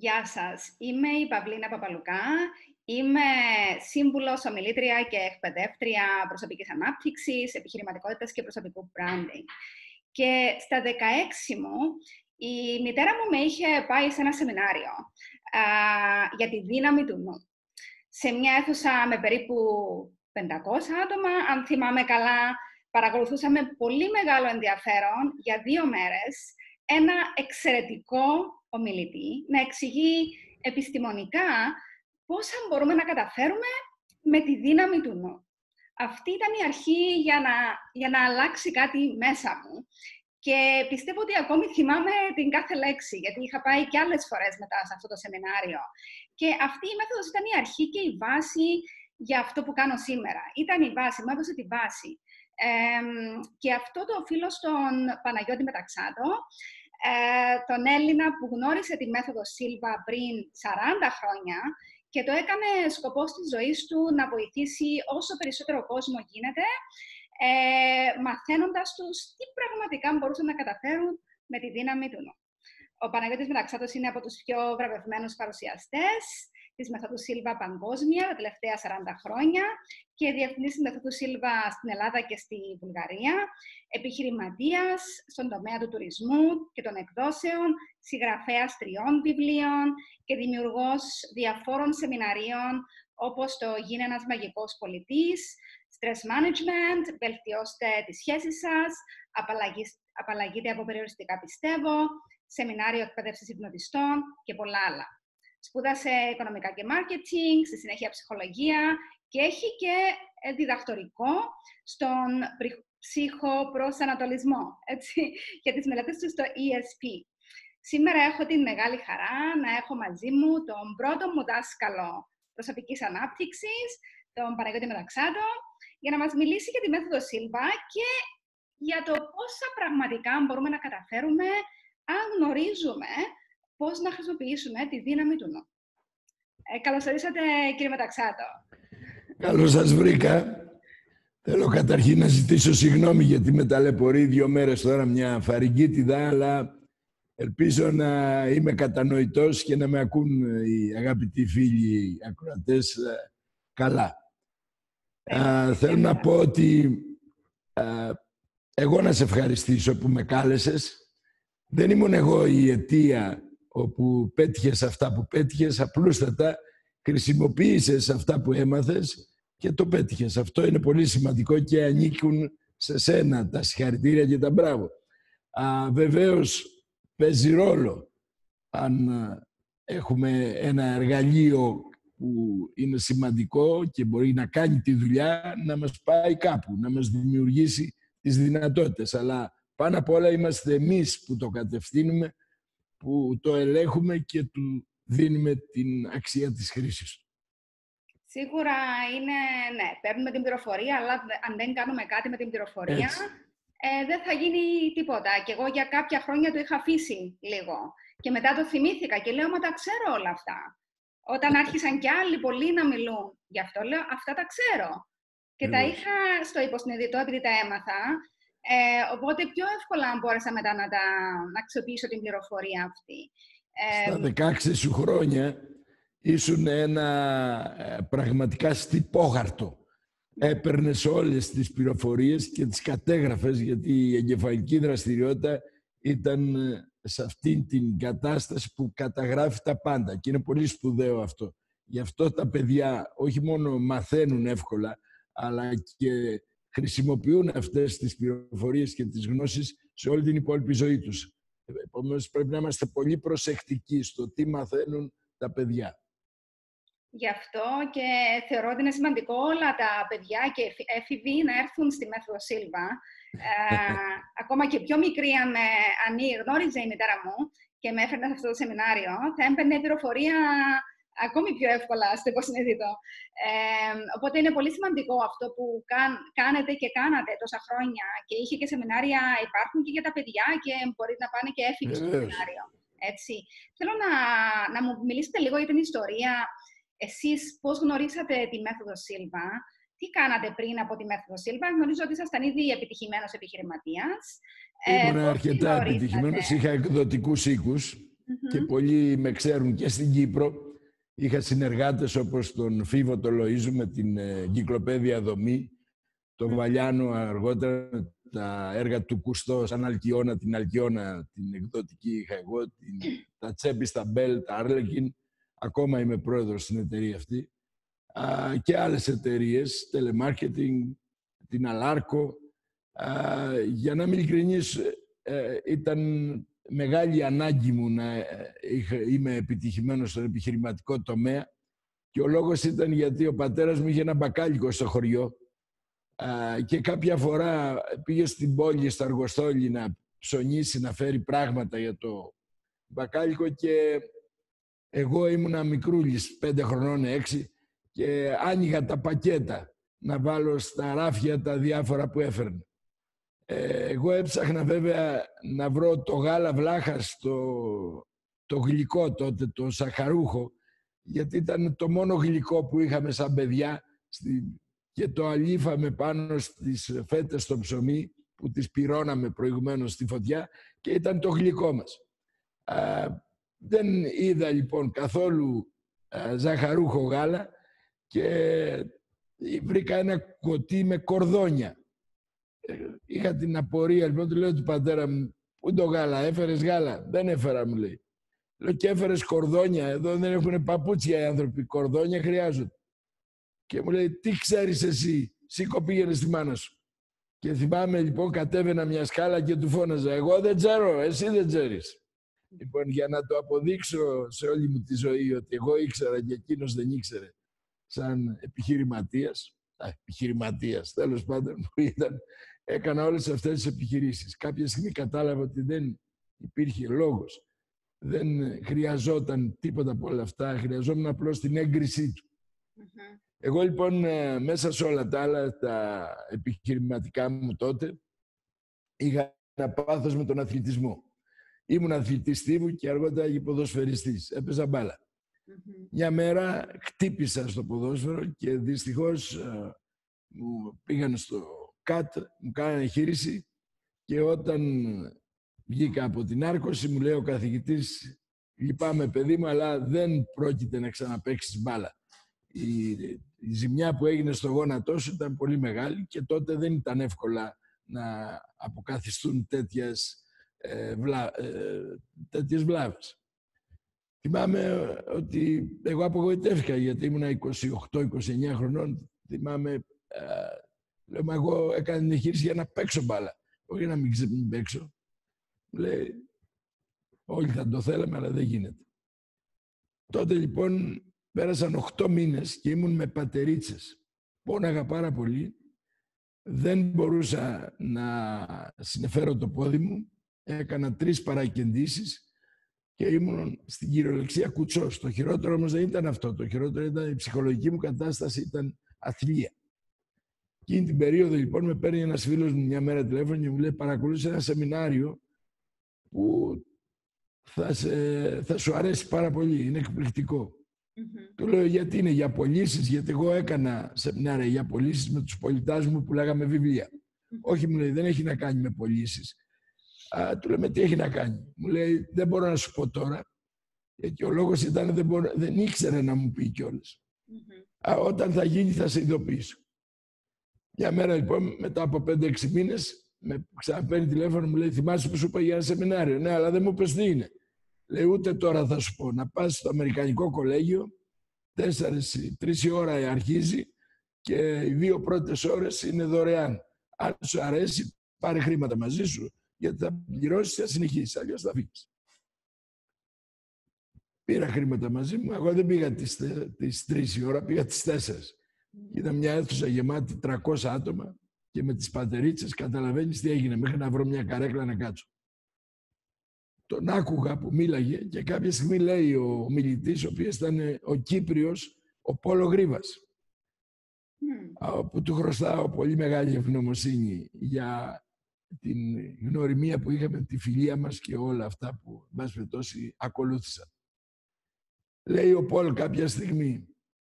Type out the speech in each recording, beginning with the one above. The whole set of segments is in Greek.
Γεια σας. Είμαι η Παυλίνα Παπαλουκά. Είμαι σύμβουλος, ομιλήτρια και εκπαιδεύτρια προσωπικής ανάπτυξης, επιχειρηματικότητας και προσωπικού branding. Και στα 16 μου, η μητέρα μου με είχε πάει σε ένα σεμινάριο α, για τη δύναμη του νου. Σε μια αίθουσα με περίπου 500 άτομα, αν θυμάμαι καλά, παρακολουθούσαμε πολύ μεγάλο ενδιαφέρον για δύο μέρες ένα εξαιρετικό ομιλητή να εξηγεί επιστημονικά πώς μπορούμε να καταφέρουμε με τη δύναμη του νου. Αυτή ήταν η αρχή για να, για να αλλάξει κάτι μέσα μου. Και πιστεύω ότι ακόμη θυμάμαι την κάθε λέξη, γιατί είχα πάει και άλλες φορές μετά σε αυτό το σεμινάριο. Και αυτή η μέθοδος ήταν η αρχή και η βάση για αυτό που κάνω σήμερα. Ήταν η βάση, μου έδωσε τη βάση. και αυτό το οφείλω στον Παναγιώτη Μεταξάτο, ε, τον Έλληνα που γνώρισε τη μέθοδο Σίλβα πριν 40 χρόνια και το έκανε σκοπό της ζωής του να βοηθήσει όσο περισσότερο κόσμο γίνεται, ε, μαθαίνοντας τους τι πραγματικά μπορούσαν να καταφέρουν με τη δύναμη του νου. Ο Παναγιώτης Μεταξάτος είναι από τους πιο βραβευμένους παρουσιαστές της Μεθόδου Σίλβα παγκόσμια τα τελευταία 40 χρόνια και διευθυντής της Μεθόδου Σίλβα στην Ελλάδα και στη Βουλγαρία, επιχειρηματίας στον τομέα του τουρισμού και των εκδόσεων, συγγραφέας τριών βιβλίων και δημιουργός διαφόρων σεμιναρίων όπως το «Γίνε ένας μαγικός πολιτής», «Stress Management», «Βελτιώστε τη σχέση σας», «Απαλλαγείτε από περιοριστικά πιστεύω», «Σεμινάριο εκπαίδευσης υπνοτιστών» και πολλά άλλα. Σπούδασε οικονομικά και marketing, στη συνέχεια ψυχολογία και έχει και ε, διδακτορικό στον ψυχοπροσανατολισμό, έτσι, για τις μελέτες του στο ESP. Σήμερα έχω την μεγάλη χαρά να έχω μαζί μου τον πρώτο μου δάσκαλο προσωπικής ανάπτυξης, τον Παναγιώτη Μεταξάτο, για να μας μιλήσει για τη μέθοδο Σίλβα και για το πόσα πραγματικά μπορούμε να καταφέρουμε αν γνωρίζουμε πώς να χρησιμοποιήσουμε τη δύναμη του νου. Ε, καλώς ορίσατε, κύριε Μεταξάτο. Καλώς σας βρήκα. Θέλω καταρχήν να ζητήσω συγγνώμη γιατί με ταλαιπωρεί δύο μέρες τώρα μια φαρικίτιδα, αλλά ελπίζω να είμαι κατανοητός και να με ακούν οι αγαπητοί φίλοι ακροατές ε, καλά. Ε, θέλω να πω ότι εγώ να σε ευχαριστήσω που με κάλεσες. Δεν ήμουν εγώ η αιτία όπου πέτυχες αυτά που πέτυχες, απλούστατα χρησιμοποίησες αυτά που έμαθες και το πέτυχες. Αυτό είναι πολύ σημαντικό και ανήκουν σε σένα τα συγχαρητήρια και τα μπράβο. Α, βεβαίως παίζει ρόλο αν έχουμε ένα εργαλείο που είναι σημαντικό και μπορεί να κάνει τη δουλειά να μας πάει κάπου, να μας δημιουργήσει τις δυνατότητες. Αλλά πάνω απ' όλα είμαστε εμείς που το κατευθύνουμε που το ελέγχουμε και του δίνουμε την αξία της χρήσης Σίγουρα είναι, ναι, παίρνουμε την πληροφορία, αλλά αν δεν κάνουμε κάτι με την πληροφορία, ε, δεν θα γίνει τίποτα. Και εγώ για κάποια χρόνια το είχα αφήσει λίγο. Και μετά το θυμήθηκα και λέω, μα τα ξέρω όλα αυτά. Όταν άρχισαν κι άλλοι πολλοί να μιλούν γι' αυτό, λέω, αυτά τα ξέρω. Και τα είχα στο υποσυνειδητό επειδή τα έμαθα. Ε, οπότε πιο εύκολα μπόρεσα μετά να, τα, να αξιοποιήσω την πληροφορία αυτή. Ε, Στα 16 σου χρόνια ήσουν ένα ε, πραγματικά στυπόγαρτο. Έπαιρνες όλες τις πληροφορίες και τις κατέγραφες γιατί η εγκεφαλική δραστηριότητα ήταν ε, σε αυτήν την κατάσταση που καταγράφει τα πάντα και είναι πολύ σπουδαίο αυτό. Γι' αυτό τα παιδιά όχι μόνο μαθαίνουν εύκολα αλλά και χρησιμοποιούν αυτές τις πληροφορίες και τις γνώσεις σε όλη την υπόλοιπη ζωή τους. Επομένως, πρέπει να είμαστε πολύ προσεκτικοί στο τι μαθαίνουν τα παιδιά. Γι' αυτό και θεωρώ ότι είναι σημαντικό όλα τα παιδιά και έφηβοι να έρθουν στη Μέθοδο Σίλβα. Ε, ακόμα και πιο μικρή, αν, αν γνώριζε η μητέρα μου και με έφερνε σε αυτό το σεμινάριο, θα έμπαινε πληροφορία ακόμη πιο εύκολα στο υποσυνείδητο. Ε, οπότε είναι πολύ σημαντικό αυτό που κάνετε και κάνατε τόσα χρόνια και είχε και σεμινάρια, υπάρχουν και για τα παιδιά και μπορεί να πάνε και έφυγε στο σεμινάριο. Έτσι. Θέλω να, να μου μιλήσετε λίγο για την ιστορία. Εσείς πώς γνωρίσατε τη μέθοδο Σίλβα, τι κάνατε πριν από τη μέθοδο Σίλβα; Γνωρίζω ότι ήσασταν ήδη επιτυχημένος επιχειρηματίας. Ήμουν ε, αρκετά επιτυχημένος, είχα εκδοτικούς οίκους και πολλοί με ξέρουν και στην Κύπρο. Είχα συνεργάτες όπως τον Φίβο το Λοΐζου με την ε, κυκλοπαίδεια Δομή, τον Βαλιάνο αργότερα τα έργα του Κουστό, σαν Αλκιώνα, την Αλκιώνα, την εκδοτική είχα εγώ, την, τα Τσέπη στα Μπέλ, τα Άρλεκιν. Ακόμα είμαι πρόεδρος στην εταιρεία αυτή. Α, και άλλες εταιρείες, telemarketing, την Αλάρκο. Α, για να μην ειλικρινής, ε, ήταν μεγάλη ανάγκη μου να ε, είμαι επιτυχημένος στον επιχειρηματικό τομέα και ο λόγος ήταν γιατί ο πατέρας μου είχε ένα μπακάλικο στο χωριό και κάποια φορά πήγε στην πόλη, στα Αργοστόλη, να ψωνίσει, να φέρει πράγματα για το μπακάλικο και εγώ ήμουνα μικρούλης, πέντε χρονών, έξι, και άνοιγα τα πακέτα να βάλω στα ράφια τα διάφορα που έφερνε. Ε, εγώ έψαχνα βέβαια να βρω το γάλα βλάχας, το, το γλυκό τότε, το σαχαρούχο, γιατί ήταν το μόνο γλυκό που είχαμε σαν παιδιά και το αλήφαμε πάνω στις φέτες στο ψωμί που τις πυρώναμε προηγουμένως στη φωτιά και ήταν το γλυκό μας. δεν είδα λοιπόν καθόλου ζαχαρούχο γάλα και βρήκα ένα κοτί με κορδόνια. Ε, είχα την απορία λοιπόν, του λέω του πατέρα μου, πού το γάλα, έφερες γάλα; Δεν έφερα μου λέει. Λέω και έφερες κορδόνια, εδώ δεν έχουν παπούτσια οι άνθρωποι, κορδόνια χρειάζονται. Και μου λέει, τι ξέρεις εσύ, σήκω πήγαινε στη μάνα σου. Και θυμάμαι λοιπόν κατέβαινα μια σκάλα και του φώναζα, εγώ δεν ξέρω, εσύ δεν ξέρεις. Λοιπόν, για να το αποδείξω σε όλη μου τη ζωή ότι εγώ ήξερα και εκείνος δεν ήξερε σαν επιχειρηματίας, α, επιχειρηματίας τέλος πάντων που ήταν, έκανα όλες αυτές τις επιχειρήσεις. Κάποια στιγμή κατάλαβα ότι δεν υπήρχε λόγος. Δεν χρειαζόταν τίποτα από όλα αυτά, χρειαζόμουν απλώς την έγκρισή του. Εγώ λοιπόν ε, μέσα σε όλα τα άλλα τα επιχειρηματικά μου τότε είχα ένα πάθος με τον αθλητισμό. Ήμουν αθλητής στίβου και αργότερα και ποδοσφαιριστής. Έπαιζα μπάλα. Μια μέρα χτύπησα στο ποδόσφαιρο και δυστυχώς ε, μου πήγαν στο ΚΑΤ, μου κάνανε χείριση και όταν βγήκα από την άρκωση μου λέει ο καθηγητής λυπάμαι παιδί μου αλλά δεν πρόκειται να ξαναπαίξεις μπάλα η, η ζημιά που έγινε στο γόνατό σου ήταν πολύ μεγάλη και τότε δεν ήταν εύκολα να αποκαθιστούν τέτοιες, ε, βλά, ε, τέτοιες βλάβες. Θυμάμαι ότι εγώ απογοητεύτηκα γιατί ήμουν 28-29 χρονών. Θυμάμαι, ε, λέω, μα εγώ έκανα την εγχείρηση για να παίξω μπάλα, όχι για να μην, μην παίξω. Λέει, όλοι θα το θέλαμε, αλλά δεν γίνεται. Τότε λοιπόν Πέρασαν 8 μήνες και ήμουν με πατερίτσες. Πόναγα πάρα πολύ. Δεν μπορούσα να συνεφέρω το πόδι μου. Έκανα τρεις παρακεντήσεις και ήμουν στην κυριολεξία κουτσός. Το χειρότερο όμως δεν ήταν αυτό. Το χειρότερο ήταν η ψυχολογική μου κατάσταση ήταν αθλία. Εκείνη την περίοδο λοιπόν με παίρνει ένας φίλος μου μια μέρα τηλέφωνο και μου λέει παρακολούθησε ένα σεμινάριο που θα, θα σου αρέσει πάρα πολύ. Είναι εκπληκτικό. Mm-hmm. Του λέω γιατί είναι για πωλήσεις, γιατί εγώ έκανα σεμινάρια για πωλήσεις με τους πολιτάς μου που λέγαμε βιβλία. Όχι, μου λέει, δεν έχει να κάνει με πωλήσεις. Του λέμε τι έχει να κάνει. Μου λέει, δεν μπορώ να σου πω τώρα. Γιατί ο λόγος ήταν δεν, μπορώ, δεν ήξερε να μου πει κιόλας. Mm-hmm. Όταν θα γίνει θα σε ειδοποιήσω. Μια μέρα λοιπόν, μετά από 5-6 μήνες, με ξαναπαίρνει τηλέφωνο, μου λέει: Θυμάσαι που σου είπα για ένα σεμινάριο; Ναι, αλλά δεν μου πει τι είναι. Λέει ούτε τώρα θα σου πω να πας στο Αμερικανικό κολέγιο, τέσσερις, τρεις η ώρα αρχίζει και οι δύο πρώτες ώρες είναι δωρεάν. Αν σου αρέσει πάρε χρήματα μαζί σου γιατί θα πληρώσεις θα συνεχίσεις, αλλιώς θα φύγεις. Πήρα χρήματα μαζί μου, εγώ δεν πήγα τις, τις τρεις η ώρα, πήγα τις τέσσερις. Ήταν μια αίθουσα γεμάτη 300 άτομα και με τις πατερίτσες καταλαβαίνεις τι έγινε μέχρι να βρω μια καρέκλα να κάτσω τον άκουγα που μίλαγε και κάποια στιγμή λέει ο μιλητής, ο οποίος ήταν ο Κύπριος, ο Πόλο Γρίβας, mm. που του χρωστάω πολύ μεγάλη ευγνωμοσύνη για την γνωριμία που είχαμε, τη φιλία μας και όλα αυτά που, μας περιπτώσει, ακολούθησαν. Λέει ο Πόλ κάποια στιγμή,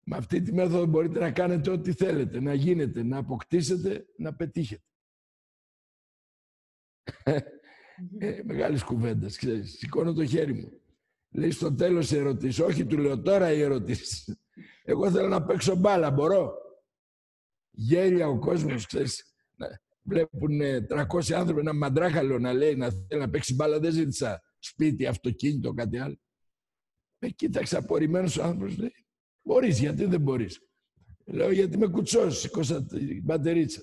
με αυτή τη μέθοδο μπορείτε να κάνετε ό,τι θέλετε, να γίνετε, να αποκτήσετε, να πετύχετε. Ε, μεγάλες κουβέντες, ξέρεις. Σηκώνω το χέρι μου. Λέει στο τέλος η ερωτήση. Όχι, του λέω τώρα η ερωτήση. Εγώ θέλω να παίξω μπάλα, μπορώ; Γέλια ο κόσμος, ξέρεις. Βλέπουν 300 άνθρωποι ένα μαντράχαλο να λέει να θέλει να παίξει μπάλα. Δεν ζήτησα σπίτι, αυτοκίνητο, κάτι άλλο. Με κοίταξε απορριμμένος ο άνθρωπος, λέει. Μπορείς, γιατί δεν μπορείς. Λέω, γιατί με κουτσός, σηκώσα την μπατερίτσα.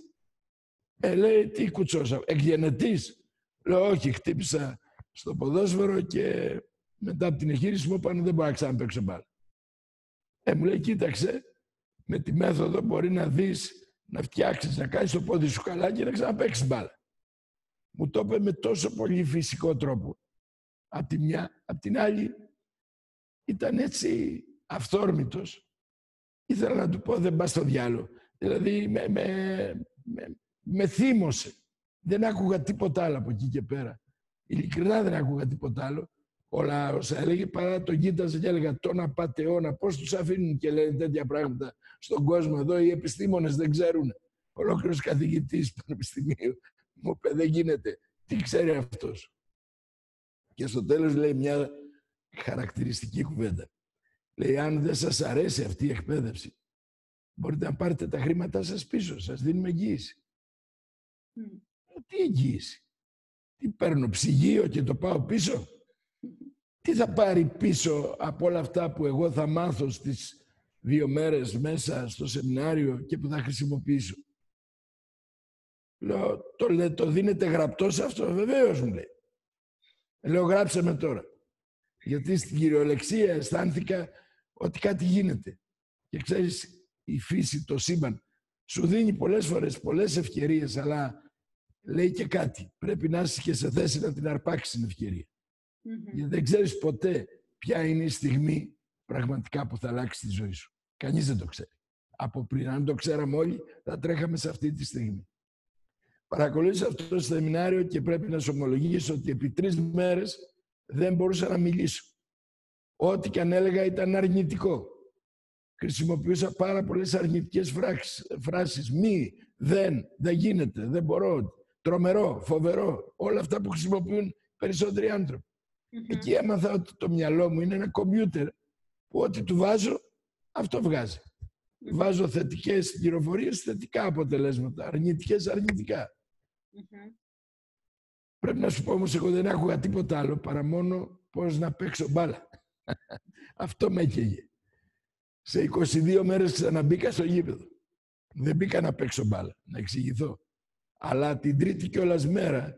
Ε, λέει, τι κουτσόσα, εκγενετής. Λέω, όχι, χτύπησα στο ποδόσφαιρο και μετά από την εγχείρηση μου είπαν δεν μπορώ να ξαναπαίξω μπάλα. Ε, μου λέει, κοίταξε, με τη μέθοδο μπορεί να δεις, να φτιάξεις, να κάνεις το πόδι σου καλά και να ξαναπαίξεις μπάλα. Μου το είπε με τόσο πολύ φυσικό τρόπο. Απ' τη μια, απ' την άλλη ήταν έτσι αυθόρμητος. Ήθελα να του πω δεν πας στο διάλογο. Δηλαδή με, με, με, με θύμωσε. Δεν άκουγα τίποτα άλλο από εκεί και πέρα. Ειλικρινά δεν άκουγα τίποτα άλλο. Όλα όσα έλεγε παρά τον κοίταζε και έλεγα τον απαταιώνα. Πώς τους αφήνουν και λένε τέτοια πράγματα στον κόσμο εδώ. Οι επιστήμονες δεν ξέρουν. Ολόκληρος καθηγητής πανεπιστημίου μου είπε δεν γίνεται. Τι ξέρει αυτός. Και στο τέλος λέει μια χαρακτηριστική κουβέντα. Λέει αν δεν σας αρέσει αυτή η εκπαίδευση μπορείτε να πάρετε τα χρήματά σας πίσω. Σας δίνουμε εγγύηση. Mm. Τι εγγύηση; Τι παίρνω ψυγείο και το πάω πίσω; Τι θα πάρει πίσω από όλα αυτά που εγώ θα μάθω στις δύο μέρες μέσα στο σεμινάριο και που θα χρησιμοποιήσω; Λέω, το, το δίνετε γραπτό σε αυτό, βεβαίως μου λέει. Λέω, γράψε με τώρα. Γιατί στην κυριολεξία αισθάνθηκα ότι κάτι γίνεται. Και ξέρεις, η φύση, το σύμπαν, σου δίνει πολλές φορές πολλές ευκαιρίες, αλλά λέει και κάτι. Πρέπει να είσαι και σε θέση να την αρπάξεις την ευκαιρία. Γιατί δεν ξέρεις ποτέ ποια είναι η στιγμή πραγματικά που θα αλλάξει τη ζωή σου. Κανείς δεν το ξέρει. Από πριν, αν το ξέραμε όλοι, θα τρέχαμε σε αυτή τη στιγμή. Παρακολούθησα αυτό το σεμινάριο και πρέπει να σου ομολογήσω ότι επί τρεις μέρες δεν μπορούσα να μιλήσω. Ό,τι και αν έλεγα ήταν αρνητικό. Χρησιμοποιούσα πάρα πολλές αρνητικές φράσεις. Μη, δεν, δεν γίνεται, δεν μπορώ, τρομερό, φοβερό. Όλα αυτά που χρησιμοποιούν περισσότεροι άνθρωποι. Εκεί έμαθα ότι το μυαλό μου είναι ένα κομπιούτερ που ό,τι του βάζω, αυτό βγάζει. Βάζω θετικές πληροφορίες, θετικά αποτελέσματα, αρνητικές, Πρέπει να σου πω όμως, εγώ δεν άκουγα τίποτα άλλο παρά μόνο πώς να παίξω μπάλα. Αυτό με έκαιγε. Σε 22 μέρες ξαναμπήκα στο γήπεδο. Δεν μπήκα να παίξω μπάλα, να εξηγηθώ. Αλλά την τρίτη κιόλας μέρα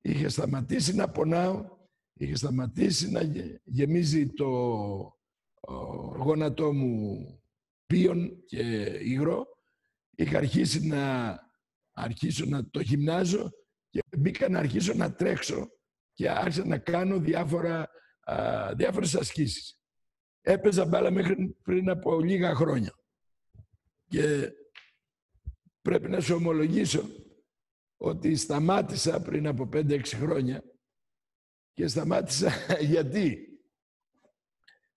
είχε σταματήσει να πονάω, είχε σταματήσει να γεμίζει το γόνατό μου πίον και υγρό. Είχα αρχίσει να αρχίσω να το γυμνάζω και μπήκα να αρχίσω να τρέξω και άρχισα να κάνω διάφορα, α, διάφορες ασκήσεις. Έπαιζα μπάλα μέχρι πριν από λίγα χρόνια. Και πρέπει να σου ομολογήσω ότι σταμάτησα πριν από 5-6 χρόνια και σταμάτησα γιατί;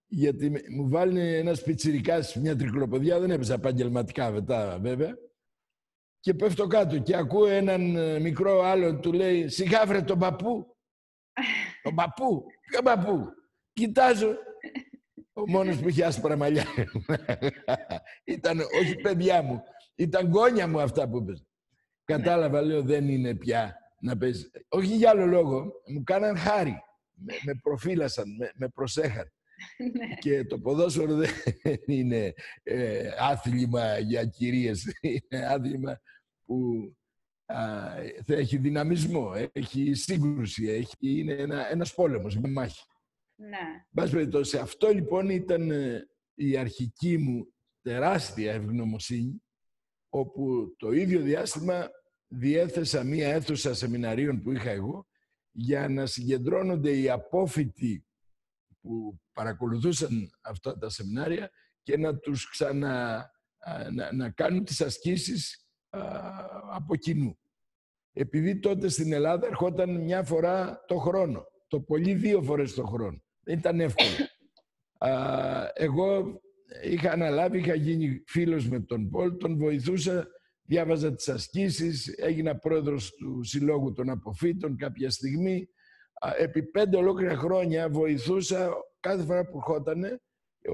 Γιατί μου βάλει ένας πιτσιρικάς μια τρικλοποδιά, δεν έπαιζα επαγγελματικά μετά βέβαια. Και πέφτω κάτω και ακούω έναν ε, μικρό άλλο του λέει «Σιγά βρε τον παππού». Τον παππού. Ποιο παππού. Κοιτάζω. Ο μόνος που είχε άσπρα μαλλιά. Ήταν όχι παιδιά μου. Ήταν γόνια μου αυτά που έπαιζε. Κατάλαβα, λέω, δεν είναι πια να παίζει. Όχι για άλλο λόγο, μου κάναν χάρη. Με, με προφύλασαν, με, με προσέχαν. Ναι. και το ποδόσφαιρο δεν είναι ε, άθλημα για κυρίες. Είναι άθλημα που θα έχει δυναμισμό, έχει σύγκρουση, έχει, είναι ένα, ένας πόλεμος, μια μάχη. Ναι. Μπας περιπτώσει, αυτό λοιπόν ήταν ε, η αρχική μου τεράστια ευγνωμοσύνη όπου το ίδιο διάστημα διέθεσα μία αίθουσα σεμιναρίων που είχα εγώ για να συγκεντρώνονται οι απόφοιτοι που παρακολουθούσαν αυτά τα σεμινάρια και να τους ξανα... να, να κάνουν τις ασκήσεις από κοινού. Επειδή τότε στην Ελλάδα ερχόταν μια φορά το χρόνο, το πολύ δύο φορές το χρόνο. Δεν ήταν εύκολο. εγώ είχα αναλάβει, είχα γίνει φίλος με τον Πολ, τον βοηθούσα, διάβαζα τις ασκήσεις, έγινα πρόεδρος του Συλλόγου των Αποφύτων κάποια στιγμή. Επί πέντε ολόκληρα χρόνια βοηθούσα κάθε φορά που ερχότανε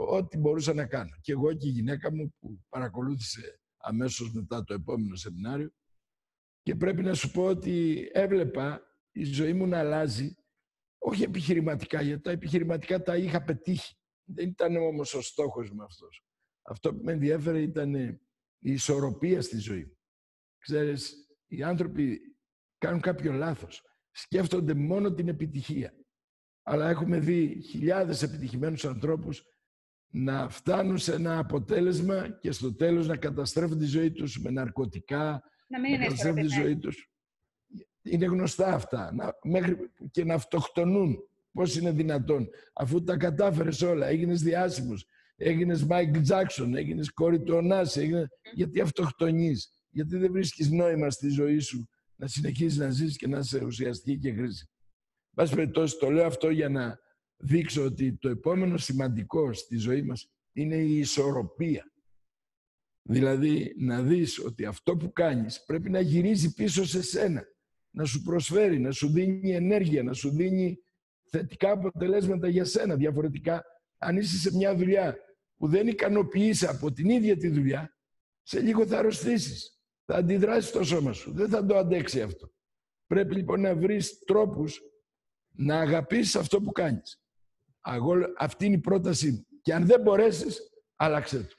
ό,τι μπορούσα να κάνω. Και εγώ και η γυναίκα μου που παρακολούθησε αμέσως μετά το επόμενο σεμινάριο και πρέπει να σου πω ότι έβλεπα η ζωή μου να αλλάζει όχι επιχειρηματικά, γιατί τα επιχειρηματικά τα είχα πετύχει. Δεν ήταν όμως ο στόχος μου αυτός. Αυτό που με ενδιαφέρε ήταν η ισορροπία στη ζωή μου. Ξέρεις, οι άνθρωποι κάνουν κάποιο λάθος. Σκέφτονται μόνο την επιτυχία. Αλλά έχουμε δει χιλιάδες επιτυχημένους ανθρώπους να φτάνουν σε ένα αποτέλεσμα και στο τέλος να καταστρέφουν τη ζωή τους με ναρκωτικά, να, μην να καταστρέφουν τη ζωή τους. Είναι γνωστά αυτά. Να, μέχρι και να αυτοκτονούν. Πώς είναι δυνατόν. Αφού τα κατάφερες όλα, έγινες διάσημος, έγινες Μάικλ Τζάξον, έγινες κόρη του Ωνάση, έγινε... γιατί αυτοκτονείς; Γιατί δεν βρίσκεις νόημα στη ζωή σου να συνεχίσεις να ζεις και να είσαι ουσιαστική και χρήση. Πάση περιπτώσει, το λέω αυτό για να δείξω ότι το επόμενο σημαντικό στη ζωή μας είναι η ισορροπία. Δηλαδή να δεις ότι αυτό που κάνεις πρέπει να γυρίζει πίσω σε σένα, να σου προσφέρει, να σου δίνει ενέργεια, να σου δίνει θετικά αποτελέσματα για σένα. Διαφορετικά, αν είσαι σε μια δουλειά που δεν ικανοποιείσαι από την ίδια τη δουλειά, σε λίγο θα αρρωστήσεις. Θα αντιδράσεις το σώμα σου. Δεν θα το αντέξει αυτό. Πρέπει λοιπόν να βρεις τρόπους να αγαπήσεις αυτό που κάνεις. Αυτή είναι η πρότασή μου. Και αν δεν μπορέσεις, άλλαξε το.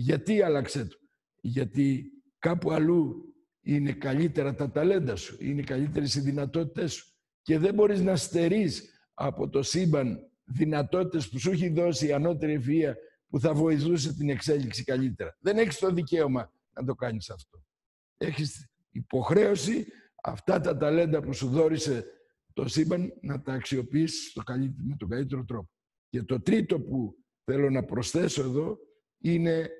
Γιατί άλλαξε το; Γιατί κάπου αλλού είναι καλύτερα τα ταλέντα σου, είναι καλύτερες οι δυνατότητες σου και δεν μπορείς να στερείς από το σύμπαν δυνατότητες που σου έχει δώσει η ανώτερη ευφυΐα που θα βοηθούσε την εξέλιξη καλύτερα. Δεν έχεις το δικαίωμα να το κάνεις αυτό. Έχεις υποχρέωση αυτά τα ταλέντα που σου δόρισε το σύμπαν να τα αξιοποιήσεις με τον καλύτερο τρόπο. Και το τρίτο που θέλω να προσθέσω εδώ είναι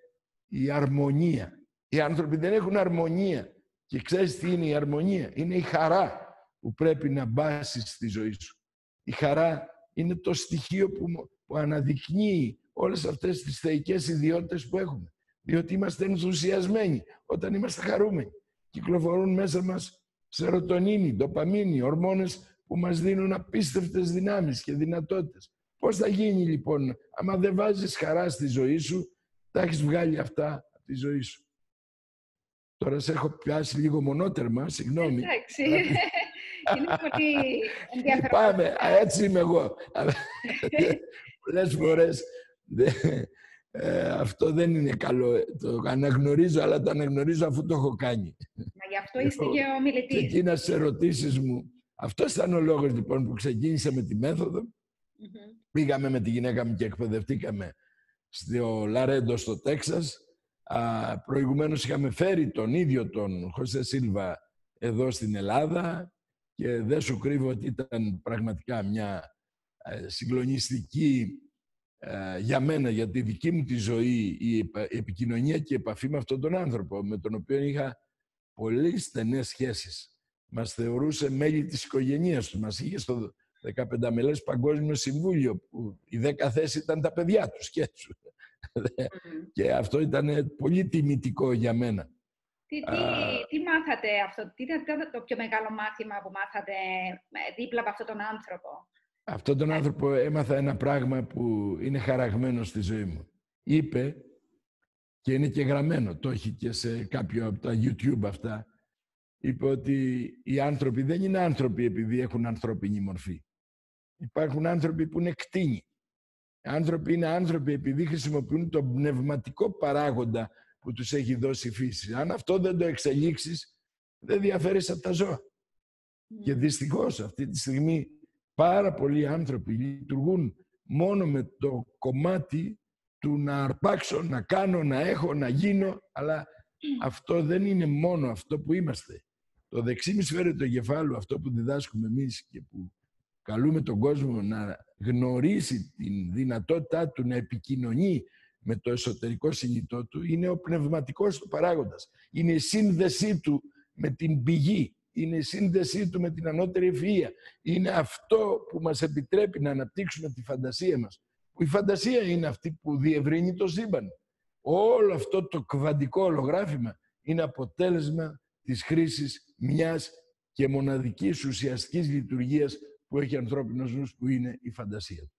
η αρμονία. Οι άνθρωποι δεν έχουν αρμονία. Και ξέρεις τι είναι η αρμονία; Είναι η χαρά που πρέπει να μπάσεις στη ζωή σου. Η χαρά είναι το στοιχείο που, που αναδεικνύει όλες αυτές τις θεϊκές ιδιότητες που έχουμε. Διότι είμαστε ενθουσιασμένοι όταν είμαστε χαρούμενοι. Κυκλοφορούν μέσα μας σερωτονίνη, ντοπαμίνη, ορμόνες που μας δίνουν απίστευτες δυνάμεις και δυνατότητες. Πώς θα γίνει λοιπόν, άμα δεν βάζεις χαρά στη ζωή σου, τα έχεις βγάλει αυτά από τη ζωή σου. Τώρα σε έχω πιάσει λίγο μονότερμα, συγγνώμη. Εντάξει. Είναι πολύ ενδιαφέρον. Πάμε, έτσι είμαι εγώ. Πολλές φορές ε, αυτό δεν είναι καλό. Το αναγνωρίζω, αλλά το αναγνωρίζω αφού το έχω κάνει. Μα γι' αυτό είστε και ο μιλητής. Ξεκίνα σε ερωτήσεις μου αυτό ήταν ο λόγος λοιπόν που ξεκίνησα με τη μεθοδο Πήγαμε με τη γυναίκα μου και εκπαιδευτήκαμε στο Λαρέντο στο Τέξας. Α, προηγουμένως είχαμε φέρει τον ίδιο τον Χωσέ Σίλβα εδώ στην Ελλάδα και δεν σου κρύβω ότι ήταν πραγματικά μια ε, συγκλονιστική ε, για μένα, για τη δική μου τη ζωή, η επικοινωνία και η επαφή με αυτόν τον άνθρωπο, με τον οποίο είχα πολύ στενές σχέσεις μας θεωρούσε μέλη της οικογένειας του. Μας είχε στο 15 μελές Παγκόσμιο Συμβούλιο που οι 10 θέσεις ήταν τα παιδιά τους σκέψου. και αυτό ήταν πολύ τιμητικό για μένα. Τι, τι, τι μάθατε αυτό, τι ήταν το πιο μεγάλο μάθημα που μάθατε ε, δίπλα από αυτόν τον άνθρωπο; Αυτόν τον άνθρωπο έμαθα ένα πράγμα που είναι χαραγμένο στη ζωή μου. Είπε, και είναι και γραμμένο, το έχει και σε κάποιο από τα YouTube αυτά, είπε ότι οι άνθρωποι δεν είναι άνθρωποι επειδή έχουν ανθρώπινη μορφή. Υπάρχουν άνθρωποι που είναι κτίνοι. Οι άνθρωποι είναι άνθρωποι επειδή χρησιμοποιούν τον πνευματικό παράγοντα που τους έχει δώσει η φύση. Αν αυτό δεν το εξελίξεις, δεν διαφέρεις από τα ζώα. Ναι. Και δυστυχώς αυτή τη στιγμή πάρα πολλοί άνθρωποι λειτουργούν μόνο με το κομμάτι του να αρπάξω, να κάνω, να έχω, να γίνω, αλλά αυτό δεν είναι μόνο αυτό που είμαστε. Το δεξί μισφαίριο του εγκεφάλου, αυτό που διδάσκουμε εμείς και που καλούμε τον κόσμο να γνωρίσει την δυνατότητά του να επικοινωνεί με το εσωτερικό συνειτό του, είναι ο πνευματικός του παράγοντας. Είναι η σύνδεσή του με την πηγή. Είναι η σύνδεσή του με την ανώτερη ευφυΐα. Είναι αυτό που μας επιτρέπει να αναπτύξουμε τη φαντασία μας. η φαντασία είναι αυτή που διευρύνει το σύμπαν. Όλο αυτό το κβαντικό ολογράφημα είναι αποτέλεσμα της χρήσης μιας και μοναδικής ουσιαστικής λειτουργίας που έχει ανθρώπινος νους, που είναι η φαντασία του.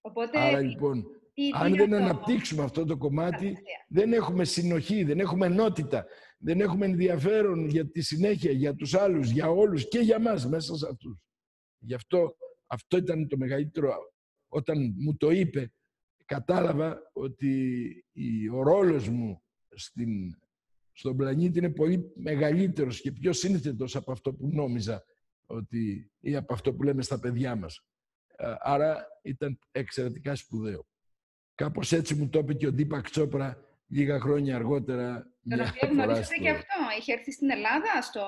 Οπότε, Άρα λοιπόν, αν δεν αναπτύξουμε αυτό το κομμάτι, δεν έχουμε συνοχή, δεν έχουμε ενότητα, δεν έχουμε ενδιαφέρον για τη συνέχεια, για τους άλλους, για όλους και για μας μέσα σε αυτούς. Γι' αυτό αυτό ήταν το μεγαλύτερο. Όταν μου το είπε, κατάλαβα ότι ο ρόλος μου στην, στον πλανήτη είναι πολύ μεγαλύτερος και πιο σύνθετος από αυτό που νόμιζα ότι, ή από αυτό που λέμε στα παιδιά μας. Άρα ήταν εξαιρετικά σπουδαίο. Κάπως έτσι μου το είπε και ο Ντίπακ Τσόπρα λίγα χρόνια αργότερα. Τον οποίο γνωρίσατε και αυτό. Είχε έρθει στην Ελλάδα στο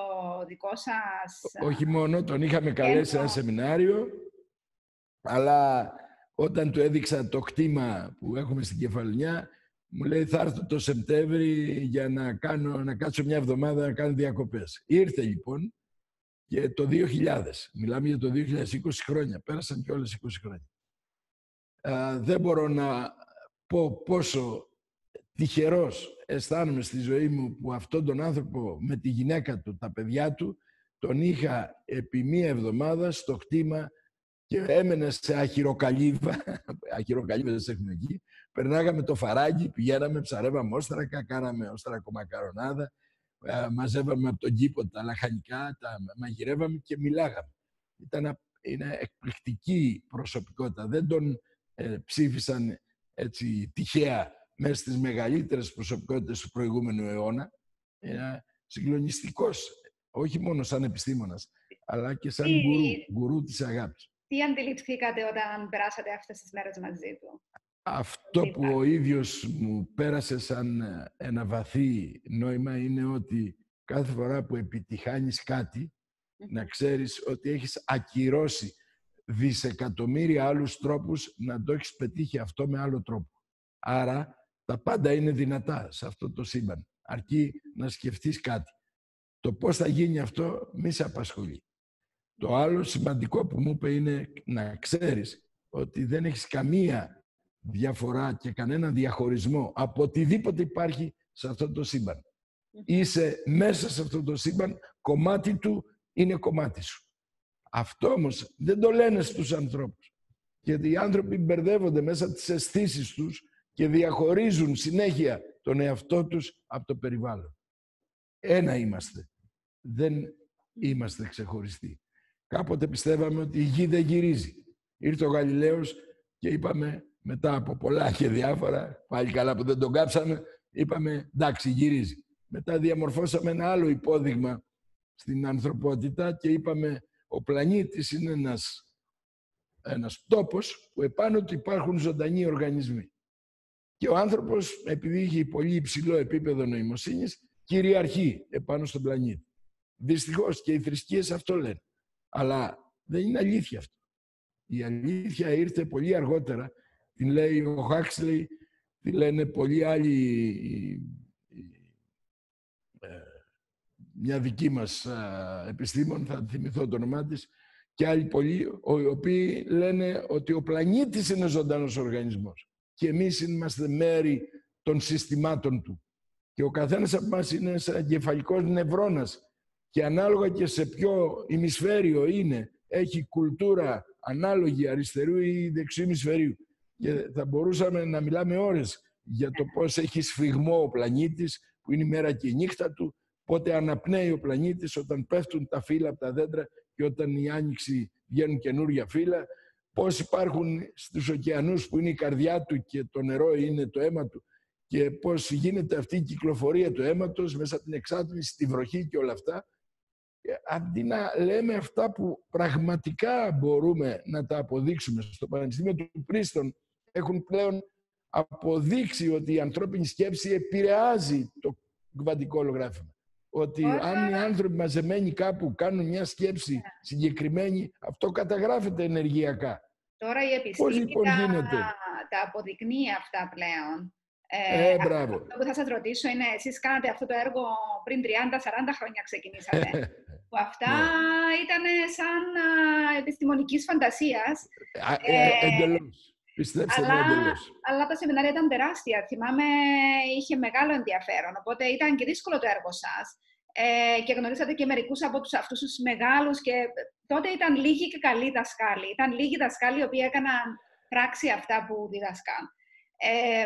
δικό σας... Όχι μόνο, τον είχαμε καλέσει σε ένα σεμινάριο, αλλά όταν του έδειξα το κτήμα που έχουμε στην Κεφαλονιά, μου λέει θα έρθω το Σεπτέμβρη για να, κάνω, να κάτσω μια εβδομάδα να κάνω διακοπές. Ήρθε λοιπόν και το 2000, μιλάμε για το 2020 χρόνια, πέρασαν και όλες 20 χρόνια. δεν μπορώ να πω πόσο τυχερός αισθάνομαι στη ζωή μου που αυτόν τον άνθρωπο με τη γυναίκα του, τα παιδιά του, τον είχα επί μία εβδομάδα στο κτήμα και έμενε σε αχυροκαλύβα, αχυροκαλύβες έχουμε εκεί, περνάγαμε το φαράγγι, πηγαίναμε, ψαρεύαμε όστρακα, κάναμε όστρακο-μακαρονάδα, μαζεύαμε από τον κήπο τα λαχανικά, τα μαγειρεύαμε και μιλάγαμε. Ήταν είναι εκπληκτική προσωπικότητα. Δεν τον ε, ψήφισαν έτσι τυχαία μέσα στις μεγαλύτερες προσωπικότητες του προηγούμενου αιώνα. Είναι συγκλονιστικός, όχι μόνο σαν επιστήμονας, αλλά και σαν γκουρού, γκουρού της αγάπης. Τι αντιληφθήκατε όταν περάσατε αυτές τις μέρες μαζί του; Αυτό που ο ίδιος μου πέρασε σαν ένα βαθύ νόημα είναι ότι κάθε φορά που επιτυχάνεις κάτι, να ξέρεις ότι έχεις ακυρώσει δισεκατομμύρια άλλους τρόπους να το έχεις πετύχει αυτό με άλλο τρόπο. Άρα τα πάντα είναι δυνατά σε αυτό το σύμπαν. Αρκεί να σκεφτείς κάτι. Το πώς θα γίνει αυτό μη σε απασχολεί. Το άλλο σημαντικό που μου είπε είναι να ξέρεις ότι δεν έχεις καμία διαφορά και κανένα διαχωρισμό από οτιδήποτε υπάρχει σε αυτό το σύμπαν. Είσαι μέσα σε αυτό το σύμπαν, κομμάτι του είναι κομμάτι σου. Αυτό όμως δεν το λένε στους ανθρώπους. Γιατί οι άνθρωποι μπερδεύονται μέσα τις αισθήσεις τους και διαχωρίζουν συνέχεια τον εαυτό τους από το περιβάλλον. Ένα είμαστε. Δεν είμαστε ξεχωριστοί. Κάποτε πιστεύαμε ότι η γη δεν γυρίζει. Ήρθε ο Γαλιλαίος και είπαμε μετά από πολλά και διάφορα, πάλι καλά που δεν τον κάψαμε, είπαμε εντάξει γυρίζει. Μετά διαμορφώσαμε ένα άλλο υπόδειγμα στην ανθρωπότητα και είπαμε ο πλανήτης είναι ένας, ένας τόπος που επάνω του υπάρχουν ζωντανοί οργανισμοί. Και ο άνθρωπος, επειδή είχε πολύ υψηλό επίπεδο νοημοσύνης, κυριαρχεί επάνω στον πλανήτη. Δυστυχώς και οι θρησκείες αυτό λένε. Αλλά δεν είναι αλήθεια αυτό. Η αλήθεια ήρθε πολύ αργότερα. Την λέει ο Χάξλεϊ, τη λένε πολλοί άλλοι ε, μια δική μας επιστήμον, θα θυμηθώ το όνομά της, και άλλοι πολλοί, οι οποίοι λένε ότι ο πλανήτης είναι ζωντανός οργανισμός και εμείς είμαστε μέρη των συστημάτων του. Και ο καθένας από εμάς είναι σαν κεφαλικός νευρώνας και ανάλογα και σε ποιο ημισφαίριο είναι, έχει κουλτούρα ανάλογη αριστερού ή δεξιού ημισφαιρίου. Και θα μπορούσαμε να μιλάμε ώρες για το πώς έχει σφιγμό ο πλανήτης, που είναι η μέρα και η νύχτα του, πότε αναπνέει ο πλανήτης όταν πέφτουν τα φύλλα από τα δέντρα και όταν η άνοιξη βγαίνουν καινούργια φύλλα, πώς υπάρχουν στους ωκεανούς που είναι η καρδιά του και το νερό είναι το αίμα του και πώς γίνεται αυτή η κυκλοφορία του αίματος μέσα από την εξάτμιση, τη βροχή και όλα αυτά. Αντί να λέμε αυτά που πραγματικά μπορούμε να τα αποδείξουμε στο Πανεπιστήμιο του Πρίστων έχουν πλέον αποδείξει ότι η ανθρώπινη σκέψη επηρεάζει το κβαντικό ολογράφημα. Ότι αν οι άνθρωποι μαζεμένοι κάπου κάνουν μια σκέψη ναι. συγκεκριμένη, αυτό καταγράφεται ενεργειακά. Τώρα η επιστήμη λοιπόν τα, τα αποδεικνύει αυτά πλέον. Ε, ε μπράβο. Αυτό που θα σας ρωτήσω είναι, εσείς κάνατε αυτό το έργο πριν 30-40 χρόνια ξεκινήσατε. που αυτά ναι. ήταν σαν α, επιστημονικής φαντασίας. Ε, ε, εντελώς. Πιστέψτε αλλά, αλλά τα σεμινάρια ήταν τεράστια. Θυμάμαι, είχε μεγάλο ενδιαφέρον. Οπότε ήταν και δύσκολο το έργο σας. Ε, και γνωρίσατε και μερικούς από τους, αυτούς τους μεγάλους και τότε ήταν λίγοι και καλοί δασκάλοι. Ήταν λίγοι δασκάλοι οι οποίοι έκαναν πράξη αυτά που διδασκάν. Ε,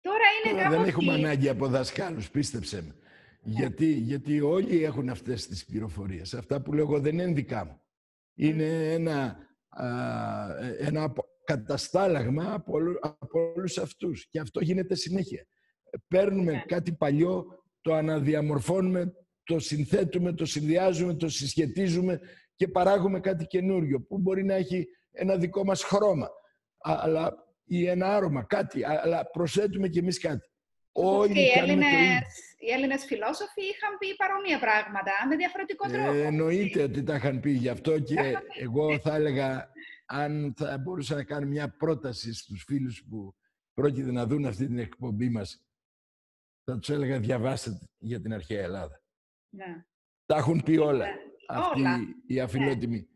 τώρα είναι τώρα δεν έχουμε ανάγκη από δασκάλους, πίστεψε με. Ναι. Γιατί, γιατί όλοι έχουν αυτές τις πληροφορίες. Αυτά που λέω δεν είναι δικά μου. Είναι ένα, α, ένα καταστάλαγμα από, από όλους αυτούς. Και αυτό γίνεται συνέχεια. Παίρνουμε ναι. κάτι παλιό, το αναδιαμορφώνουμε, το συνθέτουμε, το συνδυάζουμε, το συσχετίζουμε και παράγουμε κάτι καινούριο που μπορεί να έχει ένα δικό μας χρώμα αλλά, ή ένα άρωμα, κάτι, αλλά προσθέτουμε κι εμείς κάτι. Όλοι και οι Έλληνες, οι Έλληνες φιλόσοφοι είχαν πει παρόμοια πράγματα, με διαφορετικό ε, τρόπο. Ε, εννοείται ότι τα είχαν πει γι' αυτό και εγώ θα έλεγα αν θα μπορούσα να κάνω μια πρόταση στους φίλους που πρόκειται να δουν αυτή την εκπομπή μας, θα τους έλεγα διαβάστε για την αρχαία Ελλάδα. Ναι. Τα έχουν πει όλα. Ναι. Αυτοί οι ναι. αφιλότιμοι.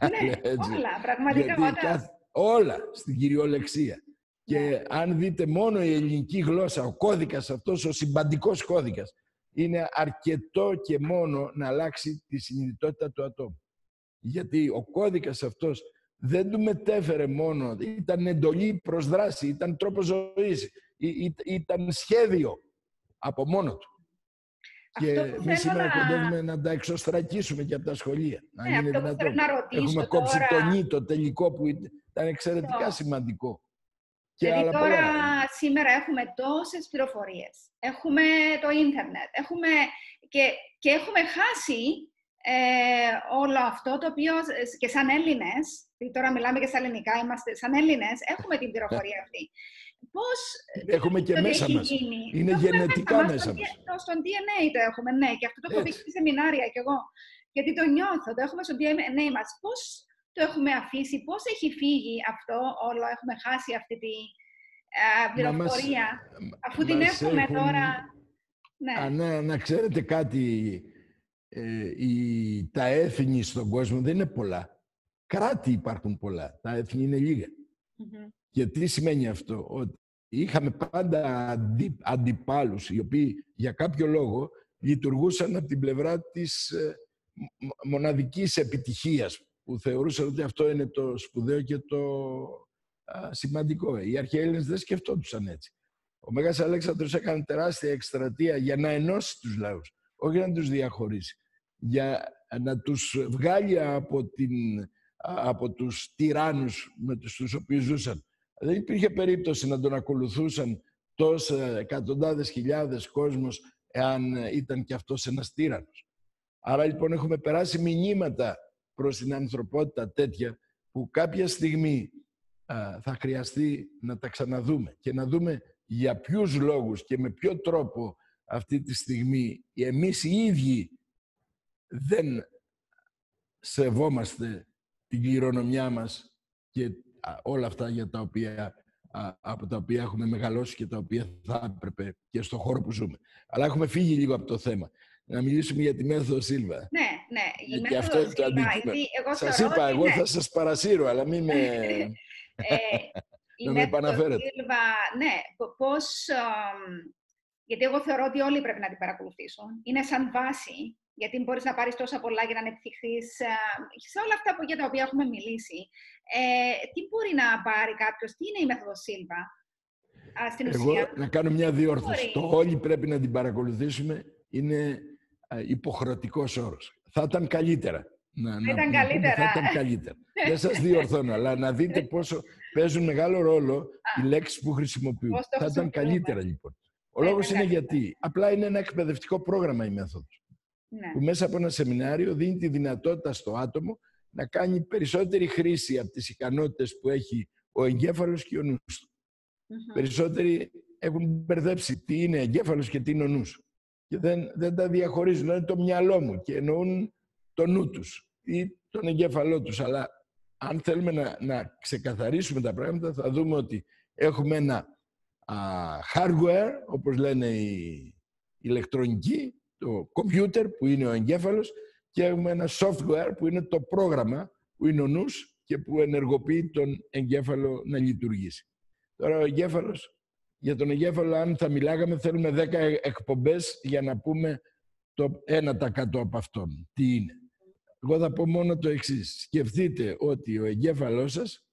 Ναι, όλα, πραγματικά. όλα στην κυριολεξία. Και ναι. αν δείτε μόνο η ελληνική γλώσσα, ο κώδικας αυτός, ο συμπαντικός κώδικας, είναι αρκετό και μόνο να αλλάξει τη συνειδητότητα του ατόμου. Γιατί ο κώδικας αυτός δεν του μετέφερε μόνο, ήταν εντολή προς δράση, ήταν τρόπο ζωής, ήταν σχέδιο από μόνο του. και εμείς σήμερα να... κοντεύουμε να τα εξωστρακίσουμε και από τα σχολεία. Ναι, αν είναι δυνατόν. Να Έχουμε κόψει το νι, το τελικό που ήταν εξαιρετικά σημαντικό. Και δηλαδή τώρα σήμερα έχουμε τόσες πληροφορίες. Έχουμε το ίντερνετ. Έχουμε και, και έχουμε χάσει ε, όλο αυτό το οποίο και σαν Έλληνες, τώρα μιλάμε και στα ελληνικά, είμαστε σαν Έλληνες, έχουμε την πληροφορία αυτή. Πώς έχουμε και μέσα μας. Γίνει; Είναι το γενετικά μέσα, μέσα μας. Το, στον DNA το έχουμε, ναι, και αυτό το έχω δει σε σεμινάρια κι εγώ. Γιατί το νιώθω, το έχουμε στο DNA μας. Πώς το έχουμε αφήσει, πώς έχει φύγει αυτό όλο, έχουμε χάσει αυτή τη πληροφορία, αφού την έχουμε τώρα... Ναι. να, να ξέρετε κάτι, ε, η, τα έθνη στον κόσμο δεν είναι πολλά. Κράτη υπάρχουν πολλά. Τα έθνη είναι λίγα. Και τι σημαίνει αυτό; Ότι είχαμε πάντα αντι, αντιπάλους οι οποίοι για κάποιο λόγο λειτουργούσαν από την πλευρά της ε, μοναδικής επιτυχίας που θεωρούσαν ότι αυτό είναι το σπουδαίο και το σημαντικό. Οι αρχαίοι Έλληνες δεν σκεφτόντουσαν έτσι. Ο Μέγας Αλέξανδρος έκανε τεράστια εκστρατεία για να ενώσει τους λαούς όχι να τους διαχωρίσει, για να τους βγάλει από, την, από τους τυράννους με τους, τους οποίους ζούσαν. Δεν υπήρχε περίπτωση να τον ακολουθούσαν τόσα εκατοντάδες χιλιάδες κόσμος εάν ήταν και αυτός ένας τύρανος. Άρα λοιπόν έχουμε περάσει μηνύματα προς την ανθρωπότητα τέτοια που κάποια στιγμή θα χρειαστεί να τα ξαναδούμε και να δούμε για ποιους λόγους και με ποιο τρόπο αυτή τη στιγμή εμείς οι ίδιοι δεν σεβόμαστε την κληρονομιά μας και όλα αυτά για τα οποία, από τα οποία έχουμε μεγαλώσει και τα οποία θα έπρεπε και στον χώρο που ζούμε. Αλλά έχουμε φύγει λίγο από το θέμα. Να μιλήσουμε για τη μέθοδο Σίλβα. Ναι, ναι. Η και αυτό είναι το αντικείμενο. Σας είπα, εγώ ναι. θα σας παρασύρω, αλλά μην με... ε, η με επαναφέρετε. Σίλβα, ναι, πώς γιατί εγώ θεωρώ ότι όλοι πρέπει να την παρακολουθήσουν. Είναι σαν βάση, γιατί μπορείς να πάρεις τόσα πολλά για να ανεπτυχθείς ε, σε όλα αυτά που, για τα οποία έχουμε μιλήσει. Ε, τι μπορεί να πάρει κάποιος, τι είναι η μέθοδος Σίλβα, στην Εγώ να κάνω μια διόρθωση. Το όλοι πρέπει να την παρακολουθήσουμε είναι υποχρεωτικός όρος. Θα ήταν καλύτερα. Να, θα ήταν καλύτερα. θα ήταν καλύτερα. Δεν σας διορθώνω, αλλά να δείτε πόσο παίζουν μεγάλο ρόλο οι λέξεις που χρησιμοποιούν. Θα ήταν καλύτερα λοιπόν. Ο λόγος είναι γιατί. Απλά είναι ένα εκπαιδευτικό πρόγραμμα η μέθοδος. Ναι. Που μέσα από ένα σεμινάριο δίνει τη δυνατότητα στο άτομο να κάνει περισσότερη χρήση από τις ικανότητες που έχει ο εγκέφαλος και ο νους του. Περισσότεροι έχουν μπερδέψει τι είναι εγκέφαλος και τι είναι ο νους. Και δεν, δεν τα διαχωρίζουν. Είναι το μυαλό μου και εννοούν το νου τους ή τον εγκέφαλό τους. Αλλά αν θέλουμε να, να ξεκαθαρίσουμε τα πράγματα θα δούμε ότι έχουμε ένα hardware, όπως λένε οι ηλεκτρονικοί, το computer που είναι ο εγκέφαλος και έχουμε ένα software που είναι το πρόγραμμα που είναι ο νους και που ενεργοποιεί τον εγκέφαλο να λειτουργήσει. Τώρα ο εγκέφαλος, για τον εγκέφαλο αν θα μιλάγαμε θέλουμε 10 εκπομπές για να πούμε το 1% από αυτόν. Τι είναι. Εγώ θα πω μόνο το εξής. Σκεφτείτε ότι ο εγκέφαλός σας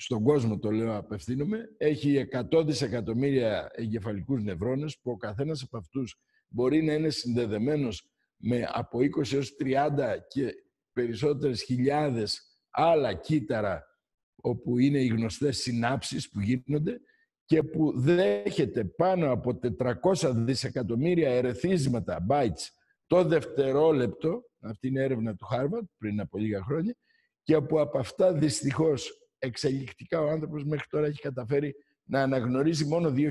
στον κόσμο το λέω απευθύνομαι, έχει 100 δισεκατομμύρια εγκεφαλικούς νευρώνες που ο καθένας από αυτούς μπορεί να είναι συνδεδεμένος με από 20 έως 30 και περισσότερες χιλιάδες άλλα κύτταρα όπου είναι οι γνωστές συνάψεις που γίνονται και που δέχεται πάνω από 400 δισεκατομμύρια ερεθίσματα bytes το δευτερόλεπτο, αυτή είναι έρευνα του Harvard πριν από λίγα χρόνια, και που από αυτά δυστυχώς εξελικτικά ο άνθρωπος μέχρι τώρα έχει καταφέρει να αναγνωρίζει μόνο 2.000.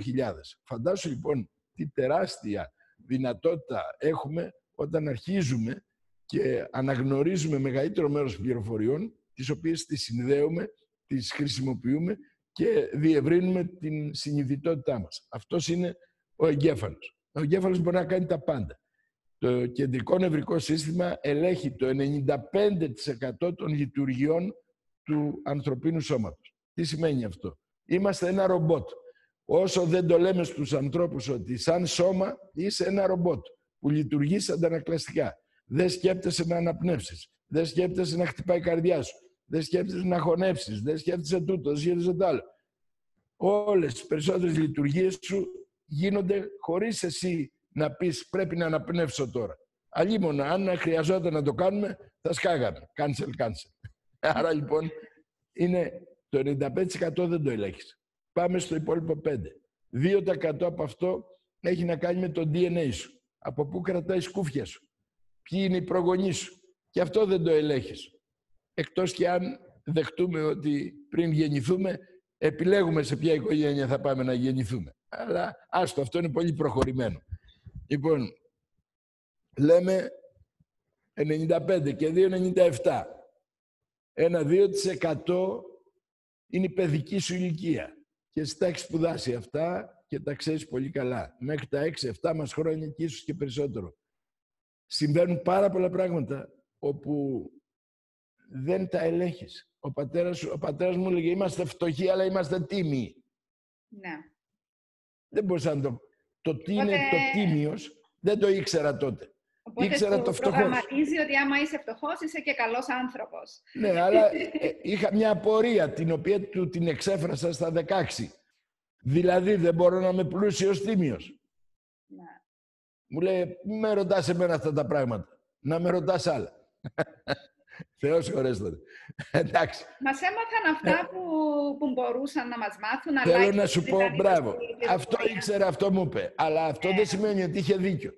Φαντάσου λοιπόν τι τεράστια δυνατότητα έχουμε όταν αρχίζουμε και αναγνωρίζουμε μεγαλύτερο μέρος πληροφοριών, τις οποίες τις συνδέουμε, τις χρησιμοποιούμε και διευρύνουμε την συνειδητότητά μας. Αυτός είναι ο εγκέφαλος. Ο εγκέφαλος μπορεί να κάνει τα πάντα. Το κεντρικό νευρικό σύστημα ελέγχει το 95% των λειτουργιών του ανθρωπίνου σώματος. Τι σημαίνει αυτό; Είμαστε ένα ρομπότ. Όσο δεν το λέμε στους ανθρώπους ότι σαν σώμα είσαι ένα ρομπότ που λειτουργείς αντανακλαστικά. Δεν σκέπτεσαι να αναπνεύσεις. Δεν σκέπτεσαι να χτυπάει η καρδιά σου. Δεν σκέπτεσαι να χωνέψεις. Δεν σκέπτεσαι τούτο, δεν σκέπτεσαι το άλλο. Όλες τις περισσότερες λειτουργίες σου γίνονται χωρίς εσύ να πεις πρέπει να αναπνεύσω τώρα. Αλλήμον, αν χρειαζόταν να το κάνουμε, θα σκάγαμε. Cancel, cancel. Άρα λοιπόν είναι το 95% δεν το ελέγχεις. Πάμε στο υπόλοιπο 5. 2% από αυτό έχει να κάνει με το DNA σου. Από πού κρατάει σκούφια σου; Ποιοι είναι οι προγονείς σου; Και αυτό δεν το ελέγχεις. Εκτός και αν δεχτούμε ότι πριν γεννηθούμε, επιλέγουμε σε ποια οικογένεια θα πάμε να γεννηθούμε. Αλλά άστο, αυτό είναι πολύ προχωρημένο. Λοιπόν, λέμε 95 και 2,97. Ένα 2% είναι η παιδική σου ηλικία. Και εσύ τα έχεις σπουδάσει αυτά και τα ξέρεις πολύ καλά. Μέχρι τα 6-7 μας χρόνια και ίσως και περισσότερο. Συμβαίνουν πάρα πολλά πράγματα όπου δεν τα ελέγχεις. Ο πατέρας, ο πατέρας μου έλεγε είμαστε φτωχοί αλλά είμαστε τίμοι. Ναι. Δεν μπορούσα να το... Το τι είναι το τίμιος δεν το ήξερα τότε. Οπότε ήξερα το φτωχός. προγραμματίζει ότι άμα είσαι φτωχός, είσαι και καλός άνθρωπος. Ναι, αλλά ε, είχα μια απορία την οποία του την εξέφρασα στα 16. Δηλαδή δεν μπορώ να είμαι πλούσιος τίμιος. Ναι. Μου λέει, μην με ρωτάς εμένα αυτά τα πράγματα. Να με ρωτάς άλλα. Θεός χωρέστον. Εντάξει. Μας έμαθαν αυτά που, που μπορούσαν να μας μάθουν. Θέλω αλλά να σου πω, μπράβο. Αυτό ήξερα, αυτό μου είπε. Αλλά αυτό δεν σημαίνει ότι είχε δίκιο.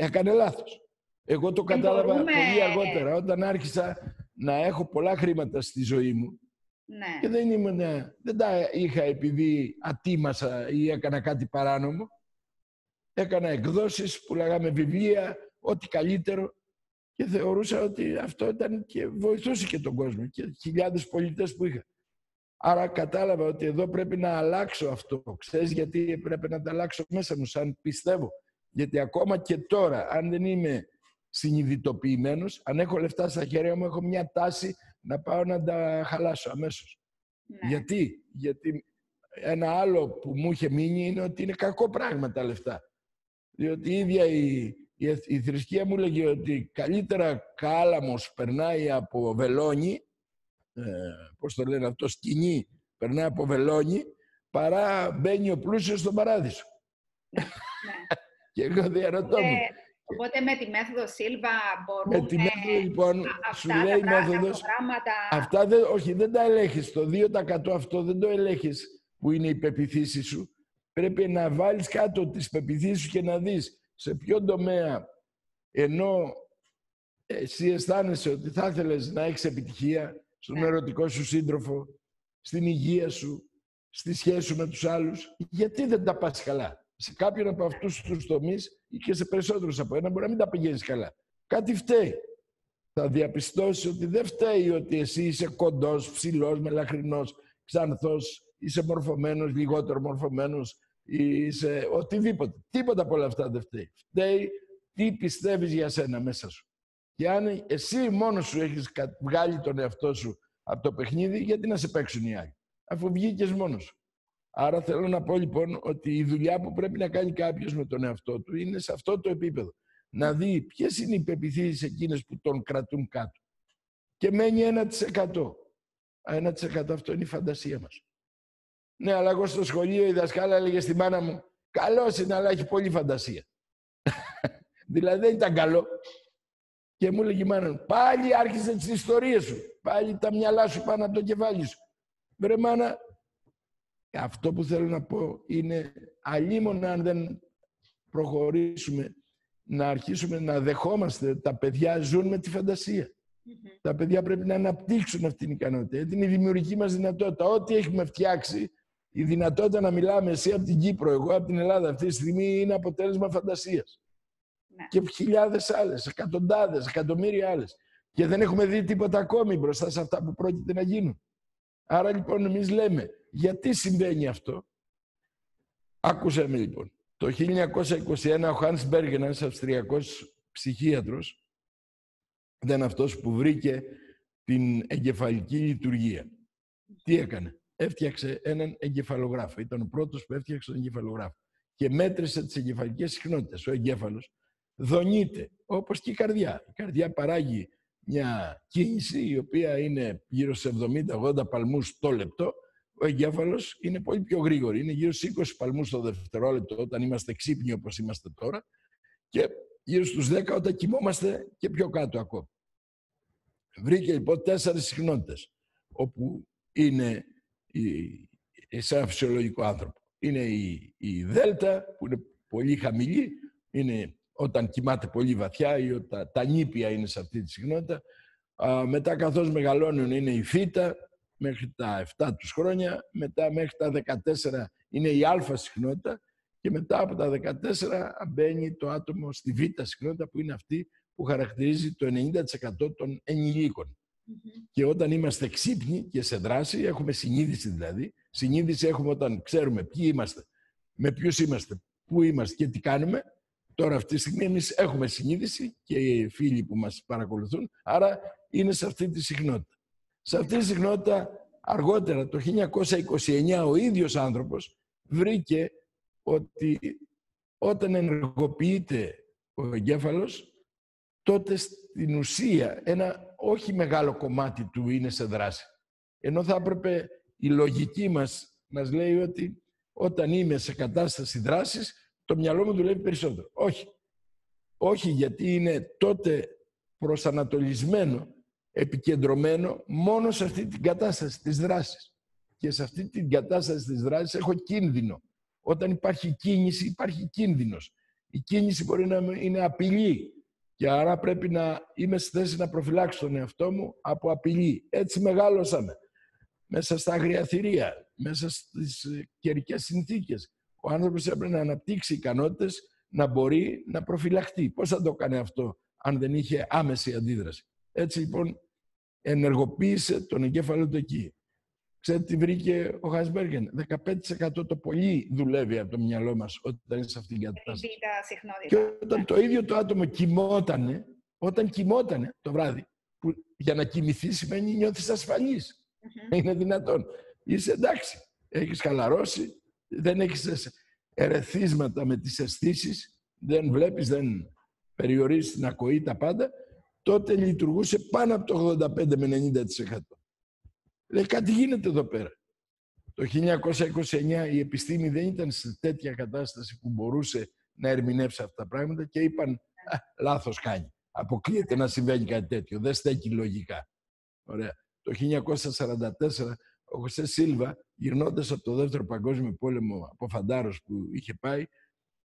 Έκανε λάθος. Εγώ το κατάλαβα πολύ αργότερα, όταν άρχισα να έχω πολλά χρήματα στη ζωή μου. Ναι. Και δεν, ήμουν, δεν τα είχα επειδή ατίμασα ή έκανα κάτι παράνομο. Έκανα εκδόσεις, πουλάγαμε βιβλία, ό,τι καλύτερο και θεωρούσα ότι αυτό ήταν και βοηθούσε και τον κόσμο και χιλιάδες πολιτές που είχα. Άρα κατάλαβα ότι εδώ πρέπει να αλλάξω αυτό. Ξέρεις γιατί πρέπει να τα αλλάξω μέσα μου, σαν πιστεύω. Γιατί ακόμα και τώρα, αν δεν είμαι συνειδητοποιημένος, αν έχω λεφτά στα χέρια μου, έχω μια τάση να πάω να τα χαλάσω αμέσως. Ναι. Γιατί; Γιατί ένα άλλο που μου είχε μείνει είναι ότι είναι κακό πράγμα τα λεφτά. Διότι η ίδια η, η, θρησκεία μου λέγει ότι καλύτερα κάλαμος περνάει από βελόνι, ε, πώς το λένε αυτό, σκηνή περνάει από βελόνι, παρά μπαίνει ο πλούσιος στον παράδεισο. Ναι, ναι. Και εγώ διαρωτώ μου. Οπότε με τη μέθοδο Σίλβα μπορούμε... Με τη μέθοδο λοιπόν, σου λέει η μέθοδος... Αυτά δεν, όχι, δεν τα ελέγχεις. Το 2% αυτό δεν το ελέγχεις που είναι η πεπιθήση σου. Πρέπει να βάλεις κάτω τις πεπιθήσεις σου και να δεις σε ποιο τομέα ενώ εσύ αισθάνεσαι ότι θα ήθελες να έχεις επιτυχία στον ναι. ερωτικό σου σύντροφο, στην υγεία σου, στη σχέση σου με τους άλλους, γιατί δεν τα πας καλά; Σε κάποιον από αυτούς τους τομείς ή και σε περισσότερους από ένα μπορεί να μην τα πηγαίνεις καλά. Κάτι φταίει. Θα διαπιστώσεις ότι δεν φταίει ότι εσύ είσαι κοντός, ψηλός, μελαχρινός, ξανθός, είσαι μορφωμένος, λιγότερο μορφωμένος, είσαι οτιδήποτε. Τίποτα από όλα αυτά δεν φταίει. Φταίει τι πιστεύεις για σένα μέσα σου. Και αν εσύ μόνος σου έχεις βγάλει τον εαυτό σου από το παιχνίδι, γιατί να σε παίξουν οι άλλοι. Αφού βγήκες μόνος σου. Άρα θέλω να πω λοιπόν ότι η δουλειά που πρέπει να κάνει κάποιος με τον εαυτό του είναι σε αυτό το επίπεδο. Να δει ποιες είναι οι πεπιθήσεις εκείνες που τον κρατούν κάτω. Και μένει 1%. 1% αυτό είναι η φαντασία μας. Ναι, αλλά εγώ στο σχολείο η δασκάλα έλεγε στη μάνα μου καλός είναι, αλλά έχει πολύ φαντασία. δηλαδή δεν ήταν καλό. Και μου έλεγε η μάνα μου, πάλι άρχισες τις ιστορίες σου. Πάλι τα μυαλά σου πάνω από το κεφάλι σου. Βρε μάνα, αυτό που θέλω να πω είναι αλλήμον αν δεν προχωρήσουμε να αρχίσουμε να δεχόμαστε τα παιδιά ζουν με τη φαντασία. Τα παιδιά πρέπει να αναπτύξουν αυτή την ικανότητα. Γιατί είναι η δημιουργική μας δυνατότητα. Ό,τι έχουμε φτιάξει, η δυνατότητα να μιλάμε εσύ από την Κύπρο, εγώ από την Ελλάδα αυτή τη στιγμή είναι αποτέλεσμα φαντασίας. Ναι. Και χιλιάδες άλλες, εκατοντάδες, εκατομμύρια άλλες. Και δεν έχουμε δει τίποτα ακόμη μπροστά σε αυτά που πρόκειται να γίνουν. Άρα λοιπόν εμείς λέμε, γιατί συμβαίνει αυτό; Άκουσα με λοιπόν. Το 1921 ο Χάνς Μπέργεν, ένας Αυστριακός ψυχίατρος, ήταν αυτός που βρήκε την εγκεφαλική λειτουργία. Τι έκανε; Έφτιαξε έναν εγκεφαλογράφο. Ήταν ο πρώτος που έφτιαξε τον εγκεφαλογράφο. Και μέτρησε τις εγκεφαλικές συχνότητες. Ο εγκέφαλος δονείται, όπως και η καρδιά. Η καρδιά παράγει μια κίνηση η οποία είναι γύρω σε 70-80 παλμούς το λεπτό ο εγκέφαλος είναι πολύ πιο γρήγορη. Είναι γύρω στου 20 παλμούς το δευτερόλεπτο όταν είμαστε ξύπνοι όπως είμαστε τώρα και γύρω στους 10 όταν κοιμόμαστε και πιο κάτω ακόμα. Βρήκε λοιπόν τέσσερις συχνότητες όπου είναι η, σε ένα φυσιολογικό άνθρωπο. Είναι η, η δέλτα που είναι πολύ χαμηλή, είναι όταν κοιμάται πολύ βαθιά ή όταν τα νήπια είναι σε αυτή τη συχνότητα. Α, μετά καθώς μεγαλώνουν είναι η φύτα, μέχρι τα 7 τους χρόνια, μετά μέχρι τα 14 είναι η α συχνότητα και μετά από τα 14 μπαίνει το άτομο στη β συχνότητα που είναι αυτή που χαρακτηρίζει το 90% των ενηλίκων. Και όταν είμαστε ξύπνοι και σε δράση, έχουμε συνείδηση δηλαδή. Συνείδηση έχουμε όταν ξέρουμε ποιοι είμαστε, με ποιους είμαστε, πού είμαστε και τι κάνουμε. Τώρα αυτή τη στιγμή εμείς έχουμε συνείδηση και οι φίλοι που μας παρακολουθούν, άρα είναι σε αυτή τη συχνότητα. Σε αυτή τη συχνότητα αργότερα, το 1929, ο ίδιος άνθρωπος βρήκε ότι όταν ενεργοποιείται ο εγκέφαλος, τότε στην ουσία ένα όχι μεγάλο κομμάτι του είναι σε δράση. Ενώ θα έπρεπε η λογική μας μας λέει ότι όταν είμαι σε κατάσταση δράσης, το μυαλό μου δουλεύει περισσότερο. Όχι. Όχι γιατί είναι τότε προσανατολισμένο επικεντρωμένο μόνο σε αυτή την κατάσταση της δράσης. Και σε αυτή την κατάσταση της δράσης έχω κίνδυνο. Όταν υπάρχει κίνηση, υπάρχει κίνδυνος. Η κίνηση μπορεί να είναι απειλή και άρα πρέπει να είμαι στη θέση να προφυλάξω τον εαυτό μου από απειλή. Έτσι μεγάλωσαμε. Μέσα στα αγριαθυρία, μέσα στις καιρικές συνθήκες. Ο άνθρωπος έπρεπε να αναπτύξει ικανότητες να μπορεί να προφυλαχτεί. Πώς θα το κάνει αυτό αν δεν είχε άμεση αντίδραση. Έτσι λοιπόν ενεργοποίησε τον εγκέφαλο του εκεί. Ξέρετε τι βρήκε ο Χάσμπεργεν. 15% το πολύ δουλεύει από το μυαλό μας όταν είναι σε αυτήν την κατάσταση. Και όταν το ίδιο το άτομο κοιμότανε, όταν κοιμότανε το βράδυ, που για να κοιμηθεί σημαίνει νιώθεις ασφαλής. Είναι δυνατόν. Είσαι εντάξει. Έχεις χαλαρώσει, δεν έχεις ερεθίσματα με τις αισθήσεις, δεν βλέπεις, δεν περιορίζεις την ακοή, τα πάντα τότε λειτουργούσε πάνω από το 85 με 90%. Λέει κάτι γίνεται εδώ πέρα. Το 1929 η επιστήμη δεν ήταν σε τέτοια κατάσταση που μπορούσε να ερμηνεύσει αυτά τα πράγματα και είπαν λάθος κάνει. Αποκλείεται να συμβαίνει κάτι τέτοιο. Δεν στέκει λογικά. Ωραία. Το 1944 ο Χωσέ Σίλβα, γυρνώντας από το δεύτερο παγκόσμιο πόλεμο από φαντάρος που είχε πάει,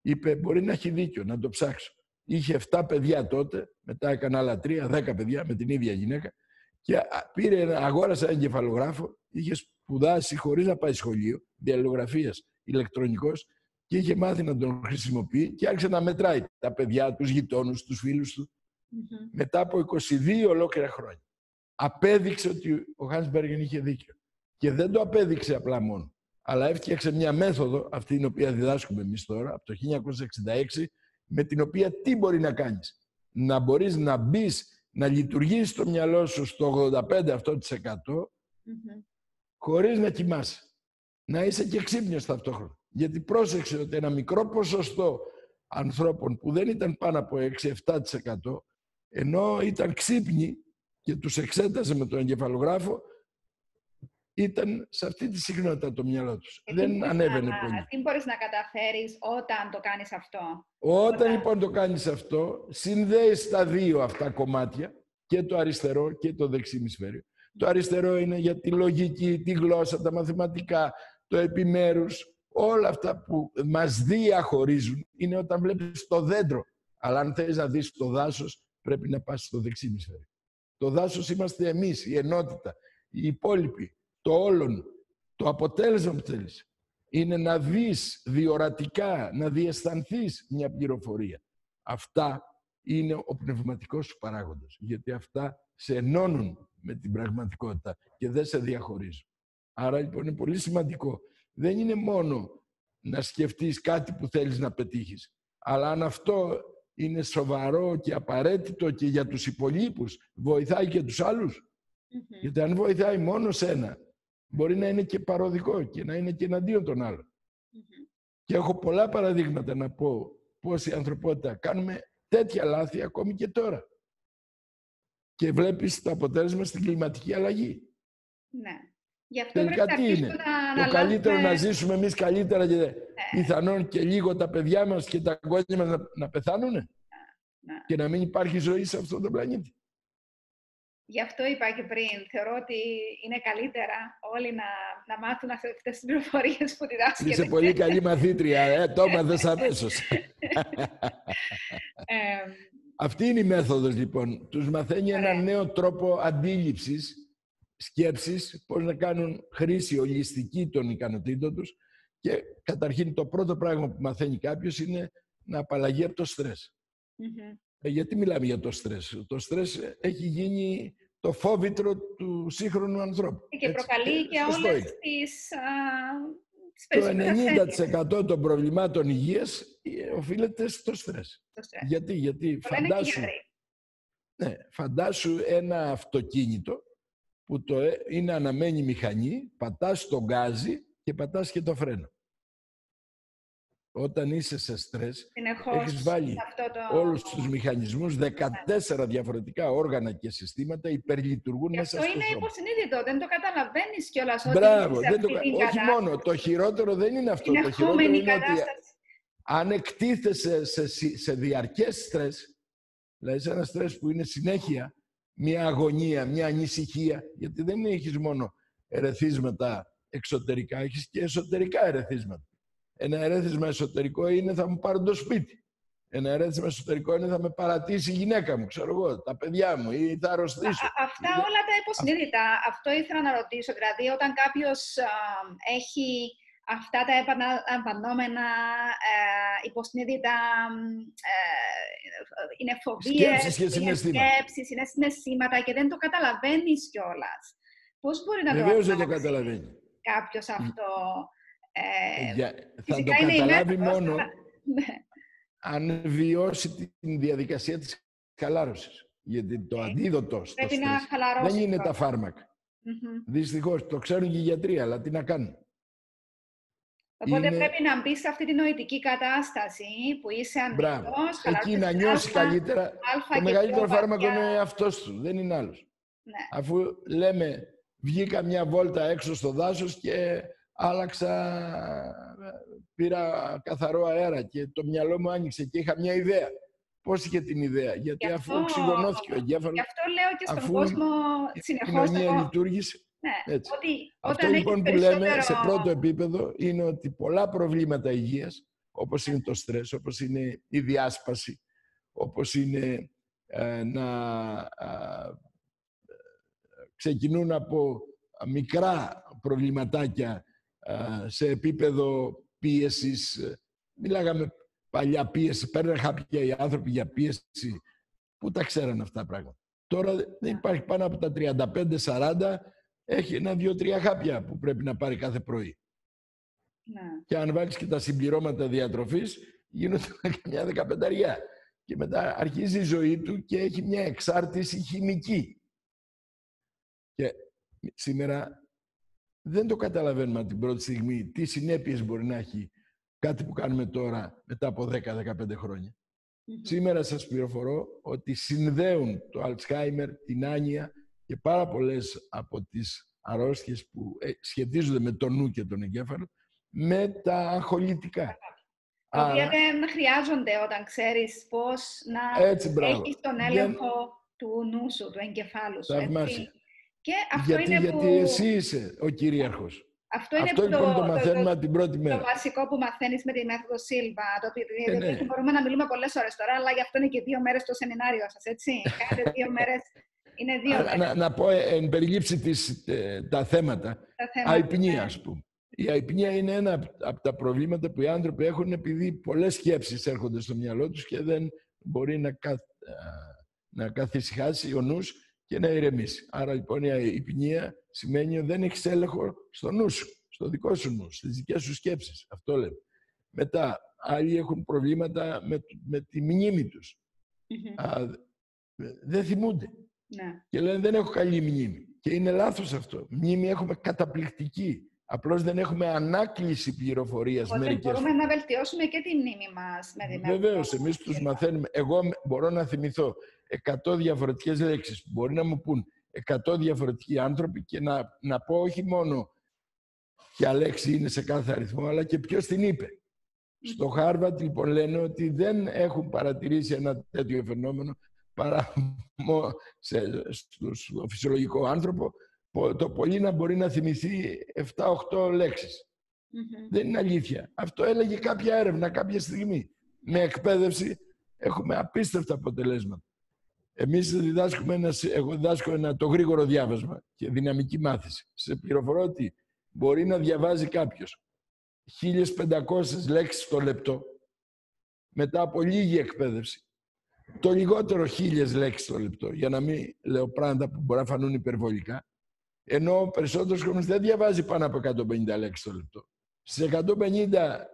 είπε μπορεί να έχει δίκιο, να το ψάξω. Είχε 7 παιδιά τότε, μετά έκανε άλλα 3, 10 παιδιά με την ίδια γυναίκα και πήρε, αγόρασε ένα κεφαλογράφο, είχε σπουδάσει χωρίς να πάει σχολείο, διαλογραφίας ηλεκτρονικός και είχε μάθει να τον χρησιμοποιεί και άρχισε να μετράει τα παιδιά, τους γειτόνους, τους φίλους του. Μετά από 22 ολόκληρα χρόνια. Απέδειξε ότι ο Χάνς Μπέργεν είχε δίκιο. Και δεν το απέδειξε απλά μόνο. Αλλά έφτιαξε μια μέθοδο, αυτή την οποία διδάσκουμε εμείς τώρα, από το 1966, με την οποία τι μπορεί να κάνεις. Να μπορείς να μπεις να λειτουργείς το μυαλό σου στο 85% αυτό χωρίς να κοιμάσαι. Να είσαι και ξύπνιος ταυτόχρονα. Γιατί πρόσεξε ότι ένα μικρό ποσοστό ανθρώπων που δεν ήταν πάνω από 6-7% ενώ ήταν ξύπνοι και τους εξέτασε με τον εγκεφαλογράφο ήταν σε αυτή τη συχνότητα το μυαλό τους. Δεν ανέβαινε να, πολύ. Τι μπορείς να καταφέρεις όταν το κάνεις αυτό; Όταν λοιπόν το κάνεις αυτό, συνδέεις τα δύο αυτά κομμάτια, και το αριστερό και το δεξί ημισφαίριο. Το αριστερό είναι για τη λογική, τη γλώσσα, τα μαθηματικά, το επιμέρους, όλα αυτά που μας διαχωρίζουν είναι όταν βλέπεις το δέντρο. Αλλά αν θες να δεις το δάσος, πρέπει να πας στο δεξί ημισφαίριο. Το δάσος είμαστε εμείς, η ενότητα, οι υπόλοιποι, το όλον. Το αποτέλεσμα που θέλεις είναι να δεις διορατικά, να διαισθανθείς μια πληροφορία. Αυτά είναι ο πνευματικός σου παράγοντας. Γιατί αυτά σε ενώνουν με την πραγματικότητα και δεν σε διαχωρίζουν. Άρα λοιπόν είναι πολύ σημαντικό. Δεν είναι μόνο να σκεφτείς κάτι που θέλεις να πετύχεις. Αλλά αν αυτό είναι σοβαρό και απαραίτητο και για τους υπολείπους, βοηθάει και τους αλλους Γιατί αν βοηθάει μόνο σένα, μπορεί να είναι και παροδικό και να είναι και εναντίον των άλλων. Και έχω πολλά παραδείγματα να πω πώς η ανθρωπότητα κάνουμε τέτοια λάθη ακόμη και τώρα. Και βλέπεις το αποτέλεσμα στην κλιματική αλλαγή. Ναι. Γι' αυτό Τελικά πρέπει τι είναι; Να, το καλύτερο να ζήσουμε εμείς καλύτερα και ναι. πιθανόν και λίγο τα παιδιά μας και τα κόντια μας να, να πεθάνουν. Ναι. Και να μην υπάρχει ζωή σε αυτόν τον πλανήτη. Γι' αυτό είπα και πριν, θεωρώ ότι είναι καλύτερα όλοι να, να μάθουν αυτές τις πληροφορίες που διδάσκεται. Είσαι πολύ καλή μαθήτρια, ε, το έμαθες αμέσως. Αυτή είναι η μέθοδος λοιπόν. Τους μαθαίνει ένα νέο τρόπο αντίληψης, σκέψης, πώς να κάνουν χρήση ολιστική των ικανοτήτων τους και καταρχήν το πρώτο πράγμα που μαθαίνει κάποιος είναι να απαλλαγεί από το στρες. Ε, γιατί μιλάμε για το στρες; Το στρες έχει γίνει το φόβητρο του σύγχρονου ανθρώπου. Και προκαλεί Έτσι, και όλες τις, α, Το 90% των προβλημάτων υγείας ε, οφείλεται στο στρες. Γιατί, γιατί φαντάσου, ναι, φαντάσου ένα αυτοκίνητο που το, ε, είναι αναμένη μηχανή, πατάς το γκάζι και πατάς και το φρένο όταν είσαι σε στρες, έχεις βάλει το... όλους τους μηχανισμούς, 14 διαφορετικά όργανα και συστήματα υπερλειτουργούν και μέσα αυτό είναι υποσυνείδητο, δεν το καταλαβαίνεις κιόλας ότι Μπράβο, δεν το... όχι μόνο, το χειρότερο δεν είναι αυτό. Είναι το χειρότερο είναι ότι αν εκτίθεσαι σε, σε, σε διαρκές στρες, δηλαδή σε ένα στρες που είναι συνέχεια, μια αγωνία, μια ανησυχία, γιατί δεν έχεις μόνο ερεθίσματα εξωτερικά, έχεις και εσωτερικά ερεθίσματα. Ένα ερέθισμα εσωτερικό είναι θα μου πάρουν το σπίτι. Ένα ερέθισμα εσωτερικό είναι θα με παρατήσει η γυναίκα μου, ξέρω εγώ, τα παιδιά μου ή θα αρρωστήσω. αυτά όλα τα υποσυνείδητα. Αυτό ήθελα να ρωτήσω. Δηλαδή, όταν κάποιος έχει αυτά τα επαναλαμβανόμενα ε, υποσυνείδητα ε, είναι φοβίες, σκέψεις και συναισθήματα. σκέψεις, είναι συναισθήματα και δεν το καταλαβαίνεις κιόλας. Πώς μπορεί να Βεβαίως το δεν το καταλαβαίνει. κάποιος αυτό; Ε, Για, θα το καταλάβει μόνο ναι. αν βιώσει την διαδικασία της χαλάρωσης. Γιατί το ε, αντίδοτο στο στρες δεν είναι τα φάρμακα. Mm-hmm. Δυστυχώς, το ξέρουν και οι γιατροί, αλλά τι να κάνουν. Οπότε είναι... πρέπει να μπεις σε αυτή την νοητική κατάσταση που είσαι αντιδρός, Εκεί να νιώσεις καλύτερα. το μεγαλύτερο φάρμακο είναι αυτός του, δεν είναι άλλος. Ναι. Αφού λέμε, βγήκα μια βόλτα έξω στο δάσος και άλλαξα, πήρα καθαρό αέρα και το μυαλό μου άνοιξε και είχα μια ιδέα. Πώς είχε την ιδέα, γιατί αφού οξυγονώθηκε ο εγκέφαλος... Γι' αυτό λέω και στον κόσμο συνεχώς... Η κοινωνία λειτουργήσε. Ναι, έτσι. Ότι αυτό λοιπόν που λέμε σε πρώτο επίπεδο είναι ότι πολλά προβλήματα υγείας, όπως είναι το στρες, όπως είναι η διάσπαση, όπως είναι ε, να ξεκινούν από μικρά προβληματάκια σε επίπεδο πίεσης. Μιλάγαμε παλιά πίεση, παίρνουν χάπια οι άνθρωποι για πίεση. Πού τα ξέραν αυτά τα πράγματα. Τώρα δεν υπάρχει πάνω από τα 35-40, έχει ένα, δύο, τρία χάπια που πρέπει να πάρει κάθε πρωί. Ναι. Και αν βάλεις και τα συμπληρώματα διατροφής, γίνονται μια δεκαπενταριά. Και μετά αρχίζει η ζωή του και έχει μια εξάρτηση χημική. Και σήμερα δεν το καταλαβαίνουμε από την πρώτη στιγμή τι συνέπειες μπορεί να έχει κάτι που κάνουμε τώρα μετά από 10-15 χρόνια. Σήμερα σας πληροφορώ ότι συνδέουν το Alzheimer, την άνοια και πάρα πολλές από τις αρρώστιες που ε, σχετίζονται με το νου και τον εγκέφαλο, με τα αγχολητικά. Τα οποία δεν χρειάζονται όταν ξέρεις πώς να Έτσι, μπράβο. έχεις τον έλεγχο του νου σου, του εγκεφάλου σου. Έτσι. Θαυμάσια. Και αυτό γιατί, είναι γιατί που... εσύ είσαι ο κυρίαρχος. Αυτό είναι Αυτό που λοιπόν το, το, μαθαίνουμε το, από την πρώτη το μέρα. βασικό που μαθαίνεις με τη μέθοδο Σίλβα. Το οποίο Ε, γιατί ναι. μπορούμε να μιλούμε πολλές ώρες τώρα, αλλά γι' αυτό είναι και δύο μέρες το σεμινάριο σας, έτσι. Κάθε δύο μέρες είναι δύο Α, μέρες να, να πω ε, εν περιλήψει τις, ε, τα θέματα. τα θέματα. Αϊπνία, ναι. ας πούμε. Η αϊπνία είναι ένα απ- από τα προβλήματα που οι άνθρωποι έχουν επειδή πολλές σκέψεις έρχονται στο μυαλό τους και δεν μπορεί να, κα, α, να καθησυχάσει ο νους και να ηρεμήσει. Άρα λοιπόν η αϊπνία σημαίνει ότι δεν έχεις έλεγχο στο νου σου, στο δικό σου νου, στις δικές σου σκέψεις. Αυτό λέμε. Μετά, άλλοι έχουν προβλήματα με, με τη μνήμη τους. Μμμ. Α, δεν θυμούνται. Ναι. Και λένε δεν έχω καλή μνήμη. Και είναι λάθος αυτό. Μνήμη έχουμε καταπληκτική. Απλώς δεν έχουμε ανάκληση πληροφορίας Οπότε μερικές μπορούμε να βελτιώσουμε και τη μνήμη μας με τη μέθοδο Βεβαίως, εμείς τους Σίλβα. μαθαίνουμε. Εγώ με- μπορώ να θυμηθώ 100 διαφορετικές λέξεις που μπορεί να μου πούν 100 διαφορετικοί άνθρωποι και να, να πω όχι μόνο ποια λέξη είναι σε κάθε αριθμό, αλλά και ποιος την είπε. Στο Χάρβατ λοιπόν λένε ότι δεν έχουν παρατηρήσει ένα τέτοιο φαινόμενο παρά μο- σε, στο, στο φυσιολογικό άνθρωπο πο- το πολύ να μπορεί να θυμηθεί 7-8 λέξεις. Μμμ. Δεν είναι αλήθεια. Αυτό έλεγε κάποια έρευνα κάποια στιγμή. Με εκπαίδευση έχουμε απίστευτα αποτελέσματα. Εμείς διδάσκουμε ένα, εγώ διδάσκω ένα, το γρήγορο διάβασμα και δυναμική μάθηση. Σε πληροφορώ ότι μπορεί να διαβάζει κάποιος 1500 λέξεις το λεπτό μετά από λίγη εκπαίδευση. Το λιγότερο χίλιες λέξεις το λεπτό, για να μην λέω πράγματα που μπορεί να φανούν υπερβολικά. Ενώ ο περισσότερος κόσμος δεν διαβάζει πάνω από 150 λέξεις το λεπτό. Στις 150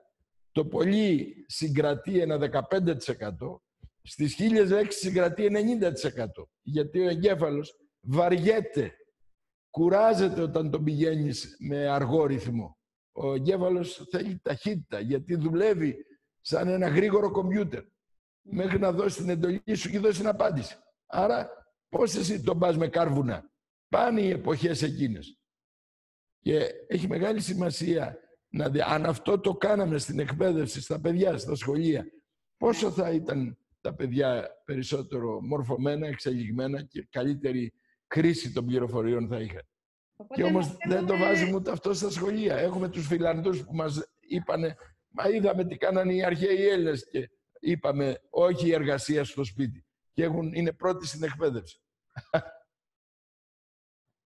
το πολύ συγκρατεί ένα 15%, στις χίλιες λέξεις συγκρατεί 90%. Γιατί ο εγκέφαλος βαριέται, κουράζεται όταν τον πηγαίνεις με αργό ρυθμό. Ο εγκέφαλος θέλει ταχύτητα, γιατί δουλεύει σαν ένα γρήγορο κομπιούτερ. Μέχρι να δώσει την εντολή σου και δώσει την απάντηση. Άρα, πώς εσύ τον πας με κάρβουνα. Πάνε οι εποχές εκείνες. Και έχει μεγάλη σημασία να δει, αν αυτό το κάναμε στην εκπαίδευση, στα παιδιά, στα σχολεία, πόσο θα ήταν τα παιδιά περισσότερο μορφωμένα, εξελιγμένα και καλύτερη χρήση των πληροφοριών θα είχαν. Οπότε Και όμως δεν το μαθαίνουμε- βάζουμε ούτε αυτό στα σχολεία. Έχουμε τους Φιλανδούς που μας είπανε «Μα είδαμε τι κάνανε οι αρχαίοι Έλληνες» και είπαμε «Όχι η εργασία στο σπίτι». Και έχουν, είναι πρώτοι στην εκπαίδευση.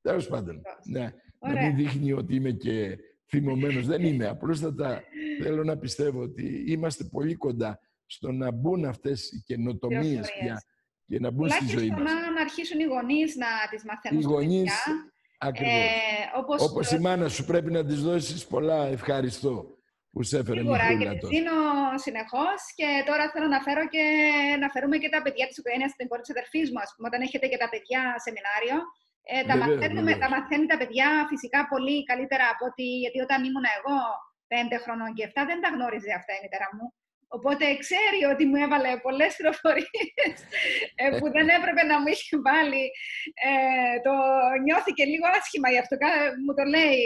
Τέλος πάντων. Ναι. Να Ωραία. μην δείχνει ότι είμαι και θυμωμένος. δεν είμαι. Απλούστατα θέλω να πιστεύω ότι είμαστε πολύ κοντά στο να μπουν αυτές οι καινοτομίες Πληροφορίες. πια και να μπουν στη ζωή Τουλάχιστον μας. να, να αρχίσουν οι γονείς να τις μαθαίνουν Οι στα γονείς, παιδιά. ακριβώς. Ε, όπως, Όπως η μάνα σου πρέπει να της δώσεις πολλά ευχαριστώ που σε έφερε Σίγουρα και μικρούλα τη τότε. δίνω συνεχώς. Και τώρα θέλω να φέρω και να φέρουμε και τα παιδιά της οικογένειας στην κόρη της αδερφής μου. Ας πούμε, όταν έχετε και τα παιδιά σεμινάριο, ε, τα, Βεβαίως, μαθαίνουμε, βεβαίως. τα μαθαίνει τα παιδιά φυσικά πολύ καλύτερα από ότι. Γιατί όταν ήμουν εγώ πέντε χρονών και 7 δεν τα γνώριζε αυτά η μητέρα μου. Οπότε ξέρει ότι μου έβαλε πολλές πληροφορίες ε, που δεν έπρεπε να μου είχε βάλει. Ε, το νιώθηκε λίγο άσχημα γι' αυτό. κα- Μου το λέει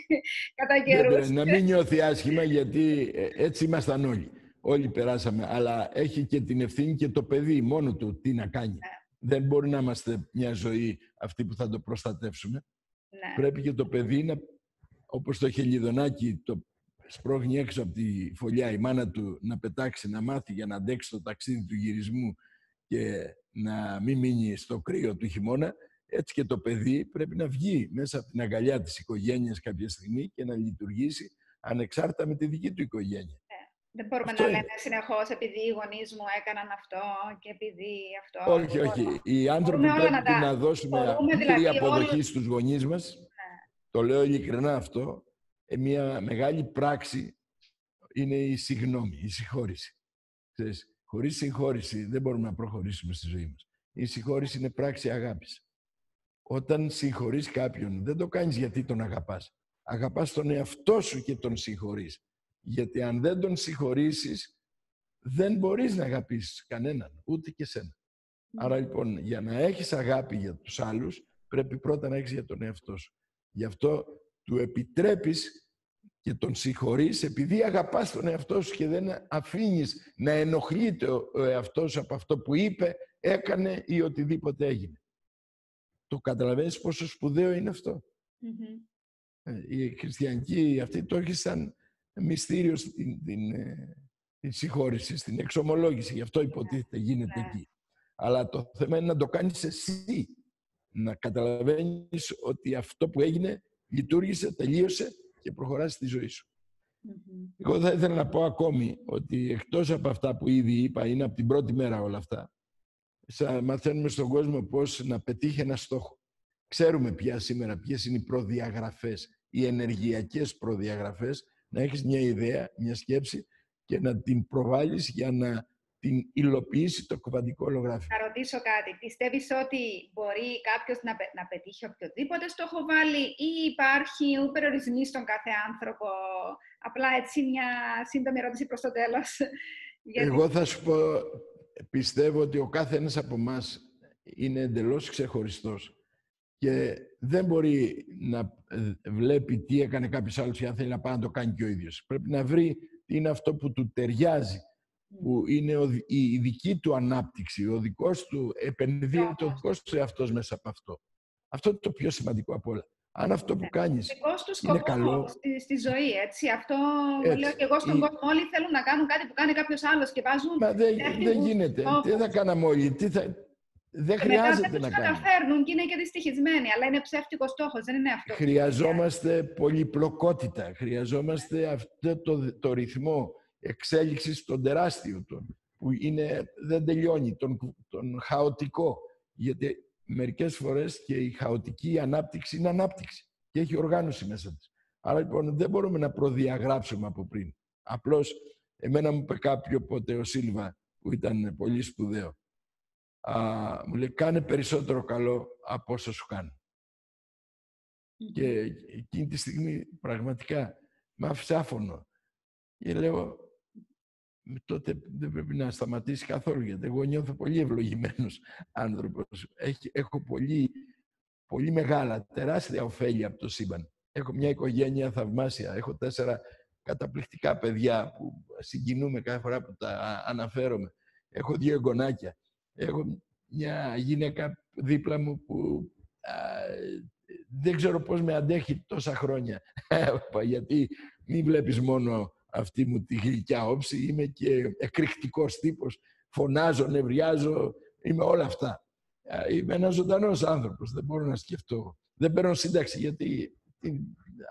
κατά Δεν καιρούς. πρέπει να μην νιώθει άσχημα γιατί ε, έτσι ήμασταν όλοι. Όλοι περάσαμε. Αλλά έχει και την ευθύνη και το παιδί μόνο του τι να κάνει. Δεν μπορεί να είμαστε μια ζωή αυτή που θα το προστατεύσουμε. Ναι. Πρέπει και το παιδί να, όπως το χελιδονάκι, το σπρώχνει έξω από τη φωλιά η μάνα του να πετάξει, να μάθει για να αντέξει το ταξίδι του γυρισμού και να μην μείνει στο κρύο του χειμώνα, έτσι και το παιδί πρέπει να βγει μέσα από την αγκαλιά της οικογένειας κάποια στιγμή και να λειτουργήσει ανεξάρτητα με τη δική του οικογένεια. Δεν μπορούμε Αυτό να είναι. λέμε συνεχώς επειδή οι γονείς μου έκαναν αυτό και επειδή αυτό. όχι, όχι. Οι άνθρωποι Μπορούμε όλα πρέπει να τα- να δώσουμε μπορούμε πλήρη δηλαδή αποδοχή όλοι- στους γονείς μας. Το λέω ειλικρινά αυτό. Ε, μια μεγάλη πράξη είναι η συγνώμη, η συγχώρηση. Ξέρεις, χωρίς συγχώρηση δεν μπορούμε να προχωρήσουμε στη ζωή μας. Η συγχώρηση είναι πράξη αγάπης. Όταν συγχωρείς κάποιον, δεν το κάνεις γιατί τον αγαπάς. Αγαπάς τον εαυτό σου και τον συγχωρείς. Γιατί αν δεν τον συγχωρήσεις, δεν μπορείς να αγαπήσεις κανέναν, ούτε και σένα. Άρα λοιπόν, για να έχεις αγάπη για τους άλλους, πρέπει πρώτα να έχεις για τον εαυτό σου. Γι' αυτό του επιτρέπεις και τον συγχωρείς επειδή αγαπάς τον εαυτό σου και δεν αφήνεις να ενοχλείται ο εαυτός από αυτό που είπε, έκανε ή οτιδήποτε έγινε. Το καταλαβαίνεις πόσο σπουδαίο είναι αυτό; Mm-hmm. Η χριστιανική αυτή το έχει σαν μυστήριο στην, την, ε, την συγχώρηση, στην εξομολόγηση. Γι' αυτό υποτίθεται γίνεται ναι. εκεί. Αλλά το θέμα είναι να το κάνεις εσύ. Να καταλαβαίνεις ότι αυτό που έγινε λειτουργήσε, τελείωσε και προχωράς στη ζωή σου. Mm-hmm. Εγώ θα ήθελα να πω ακόμη ότι εκτός από αυτά που ήδη είπα, είναι από την πρώτη μέρα όλα αυτά, μαθαίνουμε στον κόσμο πώς να πετύχει ένα στόχο. Ξέρουμε πια σήμερα ποιες είναι οι προδιαγραφές, οι ενεργειακές προδιαγραφές, να έχεις μια ιδέα, μια σκέψη και να την προβάλλεις για να την υλοποιήσει το κουβαντικό ολογράφημα. Να ρωτήσω κάτι. Πιστεύεις ότι μπορεί κάποιος να, να πετύχει οποιοδήποτε στόχο βάλει ή υπάρχει περιορισμοί στον κάθε άνθρωπο; Απλά έτσι μια σύντομη ερώτηση προς το τέλος. Εγώ θα σου πω, πιστεύω ότι ο κάθε ένας από εμάς είναι εντελώς ξεχωριστός και δεν μπορεί να ε, βλέπει τι έκανε κάποιος άλλος και αν θέλει να πάει να το κάνει και ο ίδιος. Πρέπει να βρει τι είναι αυτό που του ταιριάζει, που είναι η δική του ανάπτυξη, ο δικός του επενδύεται ο δικός του εαυτός μέσα από αυτό. Αυτό είναι το πιο σημαντικό από όλα. Αν αυτό που ναι. κάνεις είναι καλό. Στη, στη ζωή, έτσι. Αυτό έτσι. λέω και εγώ στον κόσμο. Όλοι θέλουν να κάνουν κάτι που κάνει κάποιος άλλος και βάζουν. Μα δεν, δεν γίνεται. Τι θα κάναμε όλοι. Τι θα... Δεν και χρειάζεται μετά να κάνουμε. καταφέρνουν και είναι και δυστυχισμένοι, αλλά είναι ψεύτικος στόχος, δεν είναι αυτό. Χρειαζόμαστε πολυπλοκότητα. Χρειαζόμαστε αυτό το, το ρυθμό εξέλιξη τον τεράστιο, τον, που είναι, δεν τελειώνει, τον, τον χαοτικό. Γιατί μερικές φορές και η χαοτική ανάπτυξη είναι ανάπτυξη και έχει οργάνωση μέσα της. Άρα λοιπόν δεν μπορούμε να προδιαγράψουμε από πριν. Απλώς εμένα μου είπε κάποιο πότε ο Σίλβα που ήταν πολύ σπουδαίο. Α, μου λέει κάνε περισσότερο καλό από όσο σου κάνω. Και εκείνη τη στιγμή πραγματικά με άφησε άφωνο. Και λέω τότε δεν πρέπει να σταματήσει καθόλου, γιατί εγώ νιώθω πολύ ευλογημένος άνθρωπος. έχω πολύ, πολύ μεγάλα, τεράστια ωφέλη από το σύμπαν. Έχω μια οικογένεια θαυμάσια. Έχω τέσσερα καταπληκτικά παιδιά που συγκινούμε κάθε φορά που τα αναφέρομαι. Έχω δύο εγγονάκια. Έχω μια γυναίκα δίπλα μου που δεν ξέρω πώς με αντέχει τόσα χρόνια. γιατί μην βλέπεις μόνο αυτή μου τη γλυκιά όψη. Είμαι και εκρηκτικός τύπος. Φωνάζω, νευριάζω, είμαι όλα αυτά. Είμαι ένας ζωντανός άνθρωπος, δεν μπορώ να σκεφτώ. Δεν παίρνω σύνταξη, γιατί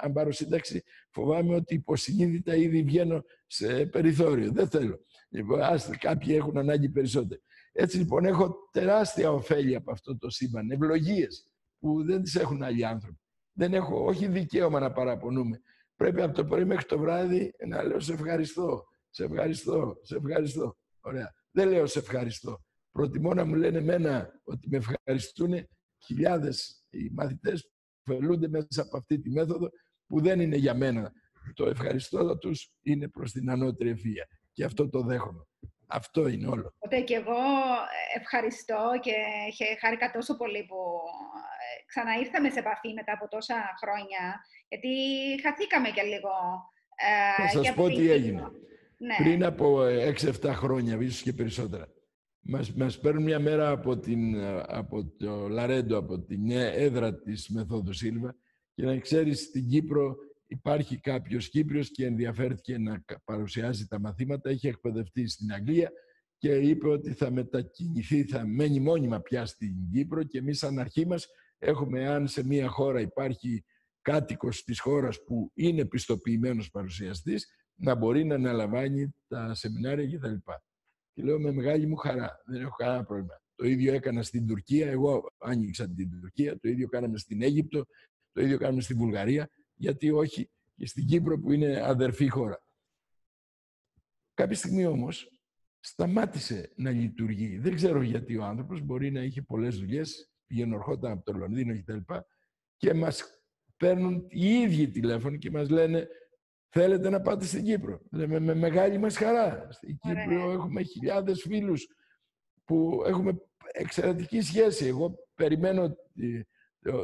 αν πάρω σύνταξη φοβάμαι ότι υποσυνείδητα ήδη βγαίνω σε περιθώριο. Δεν θέλω. Λοιπόν, κάποιοι έχουν ανάγκη περισσότερο. Έτσι λοιπόν έχω τεράστια ωφέλη από αυτό το σύμπαν, ευλογίες που δεν τις έχουν άλλοι άνθρωποι. Δεν έχω όχι δικαίωμα να παραπονούμε. Πρέπει από το πρωί μέχρι το βράδυ να λέω σε ευχαριστώ, σε ευχαριστώ, σε ευχαριστώ. Ωραία. Δεν λέω σε ευχαριστώ. Προτιμώ να μου λένε εμένα ότι με ευχαριστούν χιλιάδες οι μαθητές που φελούνται μέσα από αυτή τη μέθοδο που δεν είναι για μένα. Το ευχαριστώ τους είναι προς την ανώτερη ευφυΐα. Και αυτό το δέχομαι. Αυτό είναι όλο. Οπότε και εγώ ευχαριστώ και χάρηκα τόσο πολύ που ε, ξαναήρθαμε σε επαφή μετά από τόσα χρόνια, γιατί χαθήκαμε και λίγο. Ε, Θα σας πω τι έγινε. Ναι. Πριν από 6-7 χρόνια, ίσως και περισσότερα, μας, μας παίρνουν μια μέρα από, την, από το Λαρέντο, από την έδρα της Μεθόδου Σίλβα και να ξέρεις στην Κύπρο υπάρχει κάποιος Κύπριος και ενδιαφέρθηκε να παρουσιάζει τα μαθήματα, είχε εκπαιδευτεί στην Αγγλία και είπε ότι θα μετακινηθεί, θα μένει μόνιμα πια στην Κύπρο και εμείς σαν αρχή μας έχουμε, αν σε μια χώρα υπάρχει κάτοικος της χώρας που είναι πιστοποιημένος παρουσιαστής, να μπορεί να αναλαμβάνει τα σεμινάρια κτλ. Και λέω με μεγάλη μου χαρά, δεν έχω κανένα πρόβλημα. Το ίδιο έκανα στην Τουρκία, εγώ άνοιξα την Τουρκία, το ίδιο κάναμε στην Αίγυπτο, το ίδιο κάναμε στη Βουλγαρία γιατί όχι και στην Κύπρο που είναι αδερφή χώρα. Κάποια στιγμή όμως σταμάτησε να λειτουργεί. Δεν ξέρω γιατί ο άνθρωπος μπορεί να είχε πολλές δουλειές, πήγαινε ορχόταν από το Λονδίνο κτλ. Και, και μας παίρνουν οι ίδιοι τηλέφωνο και μας λένε θέλετε να πάτε στην Κύπρο; Λέμε με μεγάλη μας χαρά. Στην Κύπρο έχουμε χιλιάδες φίλους που έχουμε εξαιρετική σχέση. Εγώ περιμένω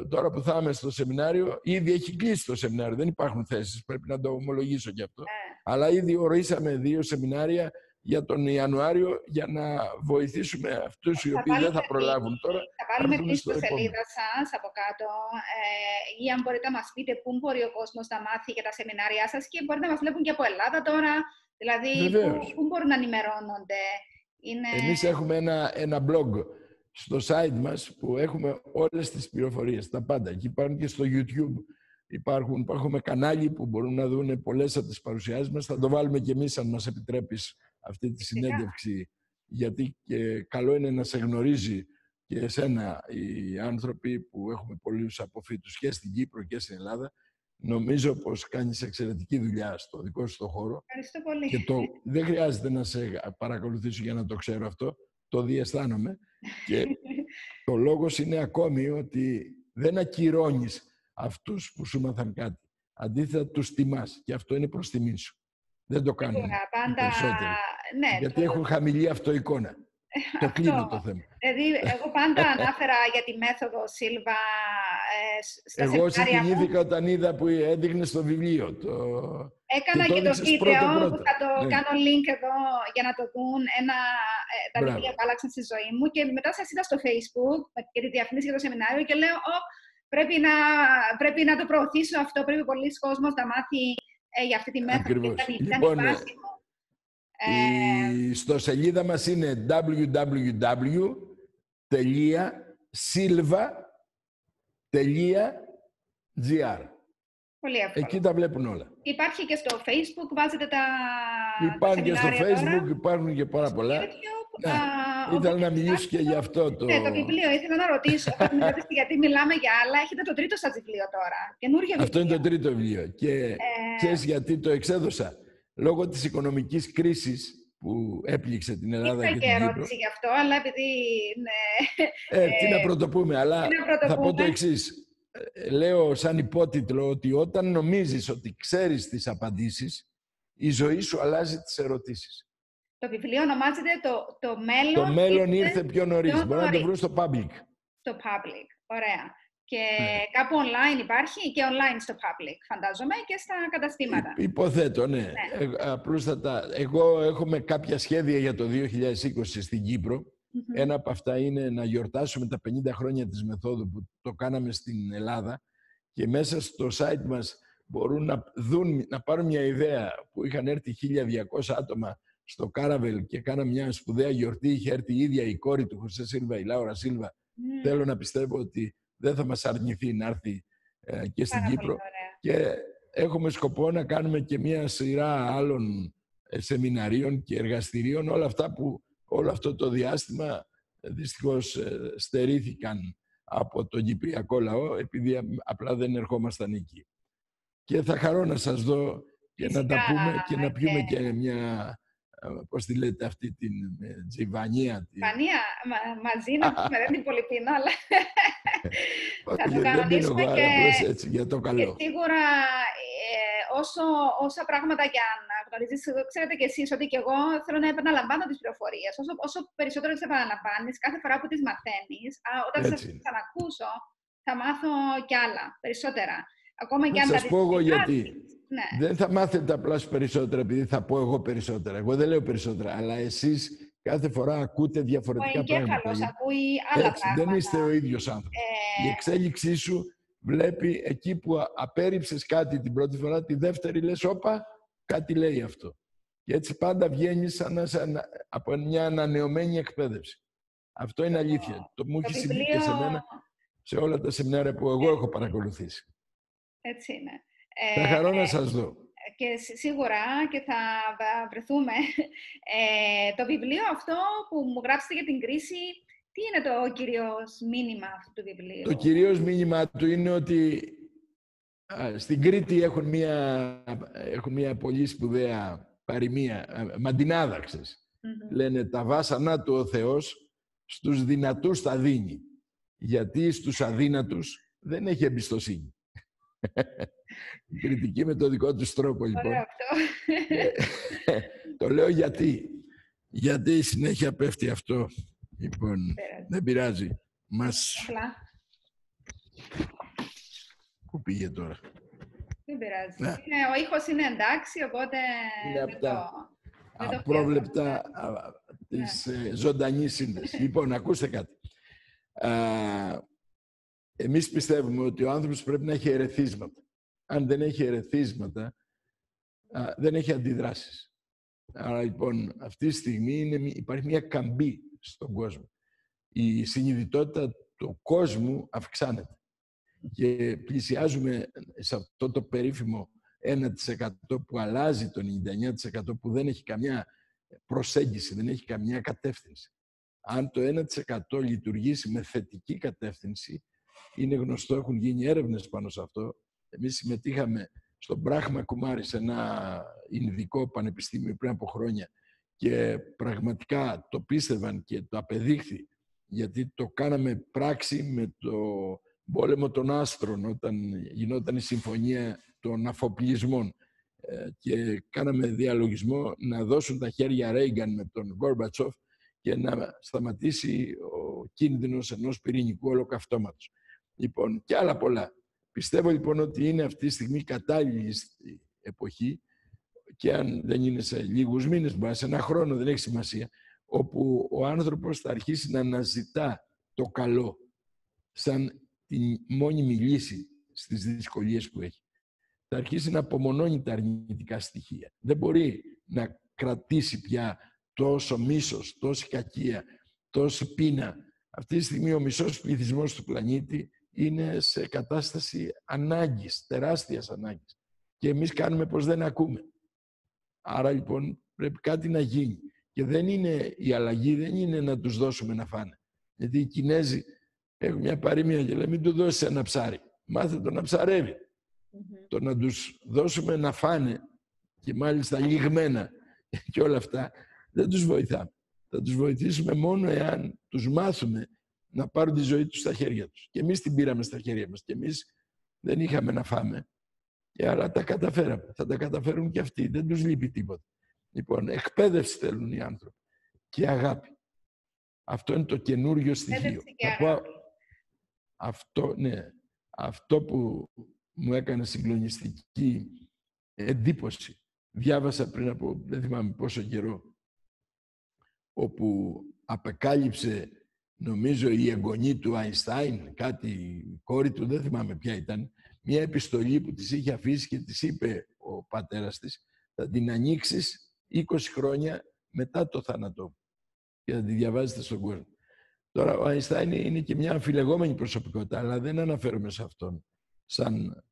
τώρα που θα είμαι στο σεμινάριο, ήδη έχει κλείσει το σεμινάριο. Δεν υπάρχουν θέσεις, πρέπει να το ομολογήσω κι αυτό. Ναι. Αλλά ήδη ορίσαμε δύο σεμινάρια για τον Ιανουάριο για να βοηθήσουμε αυτούς οι οποίοι δεν θα προλάβουν τώρα. Θα βάλουμε έρθουν την στο επόμενο. σελίδα σας από κάτω ε, ή αν μπορείτε να μας πείτε πού μπορεί ο κόσμος να μάθει για τα σεμινάρια σας και μπορείτε να μας βλέπουν και από Ελλάδα τώρα, δηλαδή πού, Βεβαίως. πού μπορούν να ενημερώνονται. Είναι... Εμείς έχουμε ένα, ένα blog στο site μας που έχουμε όλες τις πληροφορίες, τα πάντα. Εκεί υπάρχουν και στο YouTube. Υπάρχουν, έχουμε κανάλι που μπορούν να δουν πολλές από τις παρουσιάσεις μας. Θα το βάλουμε και εμείς αν μας επιτρέπεις αυτή τη Φυσικά. συνέντευξη. Γιατί και καλό είναι να σε γνωρίζει και εσένα οι άνθρωποι που έχουμε πολλούς αποφύτους και στην Κύπρο και στην Ελλάδα. Νομίζω πως κάνεις εξαιρετική δουλειά στο δικό σου το χώρο. Ευχαριστώ πολύ. Και το, δεν χρειάζεται να σε παρακολουθήσω για να το ξέρω αυτό. Το διαισθάνομαι. Και το λόγος είναι ακόμη ότι δεν ακυρώνεις αυτούς που σου μάθαν κάτι. Αντίθετα, τους τιμάς. Και αυτό είναι προς τιμή σου. Δεν το κάνουν Σίγουρα, οι πάντα... περισσότεροι. Ναι, Γιατί το- έχουν χαμηλή αυτοεικόνα. το κλείνει αυτό. το θέμα. Δηλαδή, εγώ πάντα ανάφερα για τη μέθοδο Σίλβα ε, σ- στα Εγώ σεμινάρια μου. συγκινήθηκα όταν είδα που έδειχνε στο βιβλίο. Το... Έκανα Και το και το έδειξες βίντεο πρώτο-πρώτο. που θα το Ναι. κάνω link εδώ για να το δουν ένα, ε, τα Μπράβο. βιβλία που άλλαξαν στη ζωή μου και μετά σας είδα στο facebook και τη διαφήμιση για το σεμινάριο και λέω «Ω, πρέπει, να, πρέπει να το προωθήσω αυτό, πρέπει πολλοί κόσμος να μάθει ε, για αυτή τη μέθοδο. Ακριβώς. Ήταν, ήταν Λοιπόν, ε, υπάσχημο. Ε, Η στο σελίδα μας είναι www.silva.gr πολύ εύκολο. Εκεί τα βλέπουν όλα. Υπάρχει και στο facebook, βάζετε τα Υπάρχουν τα και στο σεμινάρια facebook, τώρα. υπάρχουν και πάρα πολλά. YouTube, Ναι. α, Ήθελα οπότε να μιλήσω και γι' αυτό το... Ναι, το βιβλίο ήθελα να ρωτήσω. Όταν με ρωτήσετε γιατί μιλάμε για άλλα, έχετε το τρίτο σας βιβλίο τώρα. Καινούργιο Αυτό είναι βιβλίο. το τρίτο βιβλίο. Και Ε, ξέρεις γιατί το εξέδωσα. Λόγω της οικονομικής κρίσης που έπληξε την Ελλάδα Είχα και και την Κύπρο. ερώτηση γι' αυτό, αλλά επειδή. Ναι, Ε, τι να πρωτοπούμε, αλλά τι να θα πω το πρωτοπούμε. εξή. Λέω σαν υπότιτλο ότι όταν νομίζεις ότι ξέρεις τις απαντήσεις, η ζωή σου αλλάζει τις ερωτήσεις. το βιβλίο ονομάζεται Το, το μέλλον. Το μέλλον ήρθε πιο νωρίς. πιο Μπορεί να το νωρίς. βρουν στο public. Στο public. Ωραία. Και Ναι. κάπου online υπάρχει και online στο public, φαντάζομαι, και στα καταστήματα. Υ- Υποθέτω, ναι. Ε, απλούστατα, εγώ έχουμε κάποια σχέδια για το 2020 στην Κύπρο. Μμμ. Ένα από αυτά είναι να γιορτάσουμε τα 50 χρόνια της μεθόδου που το κάναμε στην Ελλάδα και μέσα στο site μας μπορούν να, δουν, να πάρουν μια ιδέα που είχαν έρθει 1200 άτομα στο Κάραβελ και κάναμε μια σπουδαία γιορτή. Είχε έρθει η ίδια η κόρη του Χωσέ Σίλβα, η Λάουρα Σίλβα. Μμ. Θέλω να πιστεύω ότι δεν θα μας αρνηθεί να έρθει ε, και στην Πάρα πολύ Κύπρο. ωραία. Και έχουμε σκοπό να κάνουμε και μια σειρά άλλων ε, σεμιναρίων και εργαστηρίων, όλα αυτά που όλο αυτό το διάστημα ε, δυστυχώς ε, στερήθηκαν από τον Κυπριακό λαό, επειδή α- απλά δεν ερχόμασταν εκεί. Και θα χαρώ να σας δω και να τα Φυσικά, πούμε και να πιούμε και- και μια, ε, πώς τη λέτε αυτή την ε, τζιβανία. τη- Φανία, μα- μαζί να πούμε, δεν την πολύ πίνω, αλλά Όχι, θα το δεν πίνω κανονίσουμε εγώ, αλλά και- απλώς έτσι, για το Και καλό. σίγουρα ε, όσο, όσα πράγματα και αν γνωρίζεις, ξέρετε κι εσείς ότι και εγώ θέλω να επαναλαμβάνω τις πληροφορίες. Όσο, όσο περισσότερο τις επαναλαμβάνεις, κάθε φορά που τις μαθαίνεις, α, όταν σας Έτσι. ξανακούσω, θα μάθω κι άλλα, περισσότερα. Ακόμα και Να αν σας τα πω εγώ γιατί. διδάσκεις. Ναι. Δεν θα μάθετε απλά περισσότερα επειδή θα πω εγώ περισσότερα. Εγώ δεν λέω περισσότερα, αλλά εσείς κάθε φορά ακούτε Ο διαφορετικά πράγματα. εγκέφαλος Γιατί ακούει άλλα Έτσι, πράγματα. δεν είστε ο ίδιος άνθρωπος. Ε, Η εξέλιξή σου βλέπει εκεί που α- απέρριψες κάτι την πρώτη φορά, τη δεύτερη λες, όπα, κάτι λέει αυτό. Και έτσι πάντα βγαίνεις σαν να, σαν να- από μια ανανεωμένη εκπαίδευση. Αυτό είναι αλήθεια. Το μου το έχει συμβεί και βιβλίο, σε μένα σε όλα τα σεμινάρια που εγώ έχω παρακολουθήσει. Έτσι είναι. Θα Ε, χαρώ να σας δω. και σι- σίγουρα και θα βα- βρεθούμε. Ε, το βιβλίο αυτό που μου γράψετε για την κρίση, τι είναι το κυρίως μήνυμα αυτού του βιβλίου; Το κυρίως μήνυμα του είναι ότι α, στην Κρήτη έχουν μια, έχουν μια πολύ σπουδαία παροιμία, α, μαντινάδα, ξέρεις. Μμμ. Λένε τα βάσανά του ο Θεός στους δυνατούς τα δίνει. Γιατί στους αδύνατους δεν έχει εμπιστοσύνη. Η κριτική με το δικό τους τρόπο, λοιπόν. Ωραίο αυτό. το λέω γιατί. Γιατί συνέχεια πέφτει αυτό. Λοιπόν, Πέρασε. δεν πειράζει. Μας Απλά. Πού πήγε τώρα; Δεν πειράζει. Ναι. Είναι, ο ήχος είναι εντάξει, οπότε... Είναι από τα απρόβλεπτα της ναι. Ε, ζωντανής σύνδεσης. λοιπόν, ακούστε κάτι. Α, εμείς πιστεύουμε ότι ο άνθρωπος πρέπει να έχει ερεθίσματα. Αν δεν έχει ερεθίσματα, δεν έχει αντιδράσεις. Άρα λοιπόν αυτή τη στιγμή είναι, υπάρχει μια καμπή στον κόσμο. Η συνειδητότητα του κόσμου αυξάνεται και πλησιάζουμε σε αυτό το περίφημο 1% που αλλάζει το 99% που δεν έχει καμιά προσέγγιση, δεν έχει καμιά κατεύθυνση. Αν το 1% λειτουργήσει με θετική κατεύθυνση, είναι γνωστό, έχουν γίνει έρευνες πάνω σε αυτό. Εμείς συμμετείχαμε στον Μπράχμα Κουμάρη, σε ένα Ινδικό πανεπιστήμιο πριν από χρόνια και πραγματικά το πίστευαν και το απεδείχθη γιατί το κάναμε πράξη με το πόλεμο των άστρων όταν γινόταν η συμφωνία των αφοπλισμών ε, και κάναμε διαλογισμό να δώσουν τα χέρια Ρέιγκαν με τον Γκόρμπατσοφ και να σταματήσει ο κίνδυνος ενός πυρηνικού ολοκαυτώματος. Λοιπόν, και άλλα πολλά. Πιστεύω λοιπόν ότι είναι αυτή τη στιγμή κατάλληλη εποχή και αν δεν είναι σε λίγους μήνες, μπορεί σε ένα χρόνο, δεν έχει σημασία, όπου ο άνθρωπος θα αρχίσει να αναζητά το καλό σαν τη μόνιμη λύση στις δυσκολίες που έχει. Θα αρχίσει να απομονώνει τα αρνητικά στοιχεία. Δεν μπορεί να κρατήσει πια τόσο μίσος, τόση κακία, τόση πείνα. Αυτή τη στιγμή ο μισός πληθυσμός του πλανήτη είναι σε κατάσταση ανάγκης, τεράστιας ανάγκης. Και εμείς κάνουμε πως δεν ακούμε. Άρα λοιπόν πρέπει κάτι να γίνει. Και δεν είναι, η αλλαγή δεν είναι να τους δώσουμε να φάνε. Γιατί οι Κινέζοι έχουν μια παροιμία και λέει μην του δώσεις ένα ψάρι. Μάθε το να ψαρεύει. Το να τους δώσουμε να φάνε και μάλιστα λιγμένα και όλα αυτά δεν τους βοηθάμε. Θα τους βοηθήσουμε μόνο εάν τους μάθουμε να πάρουν τη ζωή τους στα χέρια τους. Και εμείς την πήραμε στα χέρια μας. Και εμείς δεν είχαμε να φάμε. Και άρα τα καταφέραμε. Θα τα καταφέρουν και αυτοί. Δεν τους λείπει τίποτα. Λοιπόν, εκπαίδευση θέλουν οι άνθρωποι. Και αγάπη. Αυτό είναι το καινούριο στοιχείο. Αυτό, ναι, αυτό που μου έκανε συγκλονιστική εντύπωση. Διάβασα πριν από δεν θυμάμαι πόσο καιρό όπου απεκάλυψε νομίζω η εγγονή του Αϊνστάιν, κάτι η κόρη του, δεν θυμάμαι ποια ήταν, μια επιστολή που της είχε αφήσει και της είπε ο πατέρας της, θα την ανοίξεις 20 χρόνια μετά το θάνατό και θα τη διαβάζετε στον κόσμο. Τώρα, ο Αϊνστάιν είναι και μια αμφιλεγόμενη προσωπικότητα, αλλά δεν αναφέρομαι σε αυτόν σαν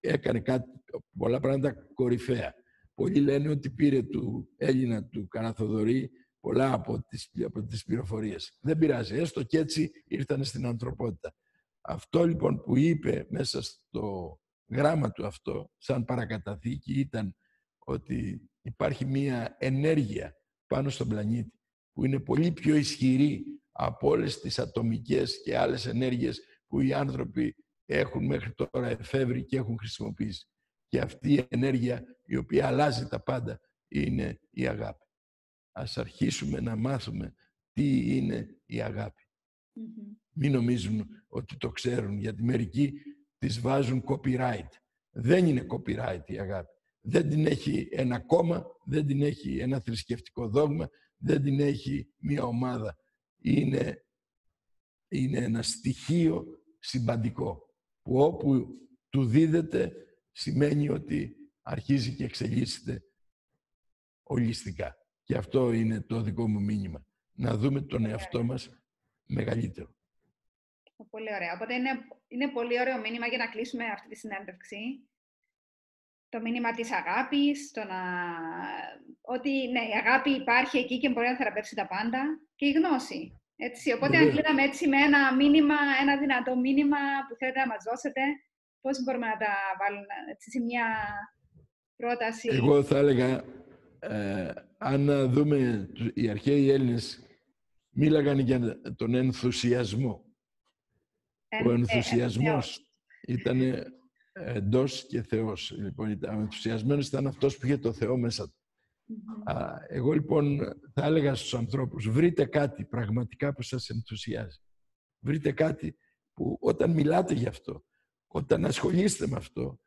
έκανε κάτι, πολλά πράγματα κορυφαία. Πολλοί λένε ότι πήρε του Έλληνα του Καραθοδωρή πολλά από τις, από τις πληροφορίες. Δεν πειράζει, έστω και έτσι ήρθαν στην ανθρωπότητα. Αυτό λοιπόν που είπε μέσα στο γράμμα του αυτό, σαν παρακαταθήκη, ήταν ότι υπάρχει μία ενέργεια πάνω στον πλανήτη που είναι πολύ πιο ισχυρή από όλες τις ατομικές και άλλες ενέργειες που οι άνθρωποι έχουν μέχρι τώρα εφεύρει και έχουν χρησιμοποιήσει. Και αυτή η ενέργεια η οποία αλλάζει τα πάντα είναι η αγάπη. Ας αρχίσουμε να μάθουμε τι είναι η αγάπη. Μην νομίζουν ότι το ξέρουν, γιατί μερικοί τις βάζουν copyright. Δεν είναι copyright η αγάπη. Δεν την έχει ένα κόμμα, δεν την έχει ένα θρησκευτικό δόγμα, δεν την έχει μία ομάδα. Είναι, είναι ένα στοιχείο συμπαντικό που όπου του δίδεται σημαίνει ότι αρχίζει και εξελίσσεται ολιστικά. Και αυτό είναι το δικό μου μήνυμα. Να δούμε τον εαυτό μας μεγαλύτερο. Πολύ ωραία. Οπότε είναι, είναι πολύ ωραίο μήνυμα για να κλείσουμε αυτή τη συνέντευξη. Το μήνυμα της αγάπης, το να... ότι ναι, η αγάπη υπάρχει εκεί και μπορεί να θεραπεύσει τα πάντα και η γνώση. Έτσι. Οπότε αν κλείναμε έτσι με ένα μήνυμα, ένα δυνατό μήνυμα που θέλετε να μας δώσετε, πώς μπορούμε να τα βάλουμε έτσι, σε μια πρόταση; Εγώ θα έλεγα ε, αν δούμε οι αρχαίοι Έλληνες μίλαγαν για τον ενθουσιασμό. ο ε, ενθουσιασμός ήταν εντός και Θεός. Λοιπόν, ο ενθουσιασμένος ήταν αυτός που είχε το Θεό μέσα του. εγώ λοιπόν θα έλεγα στους ανθρώπους βρείτε κάτι πραγματικά που σας ενθουσιάζει. Βρείτε κάτι που όταν μιλάτε γι' αυτό, όταν ασχολείστε με αυτό,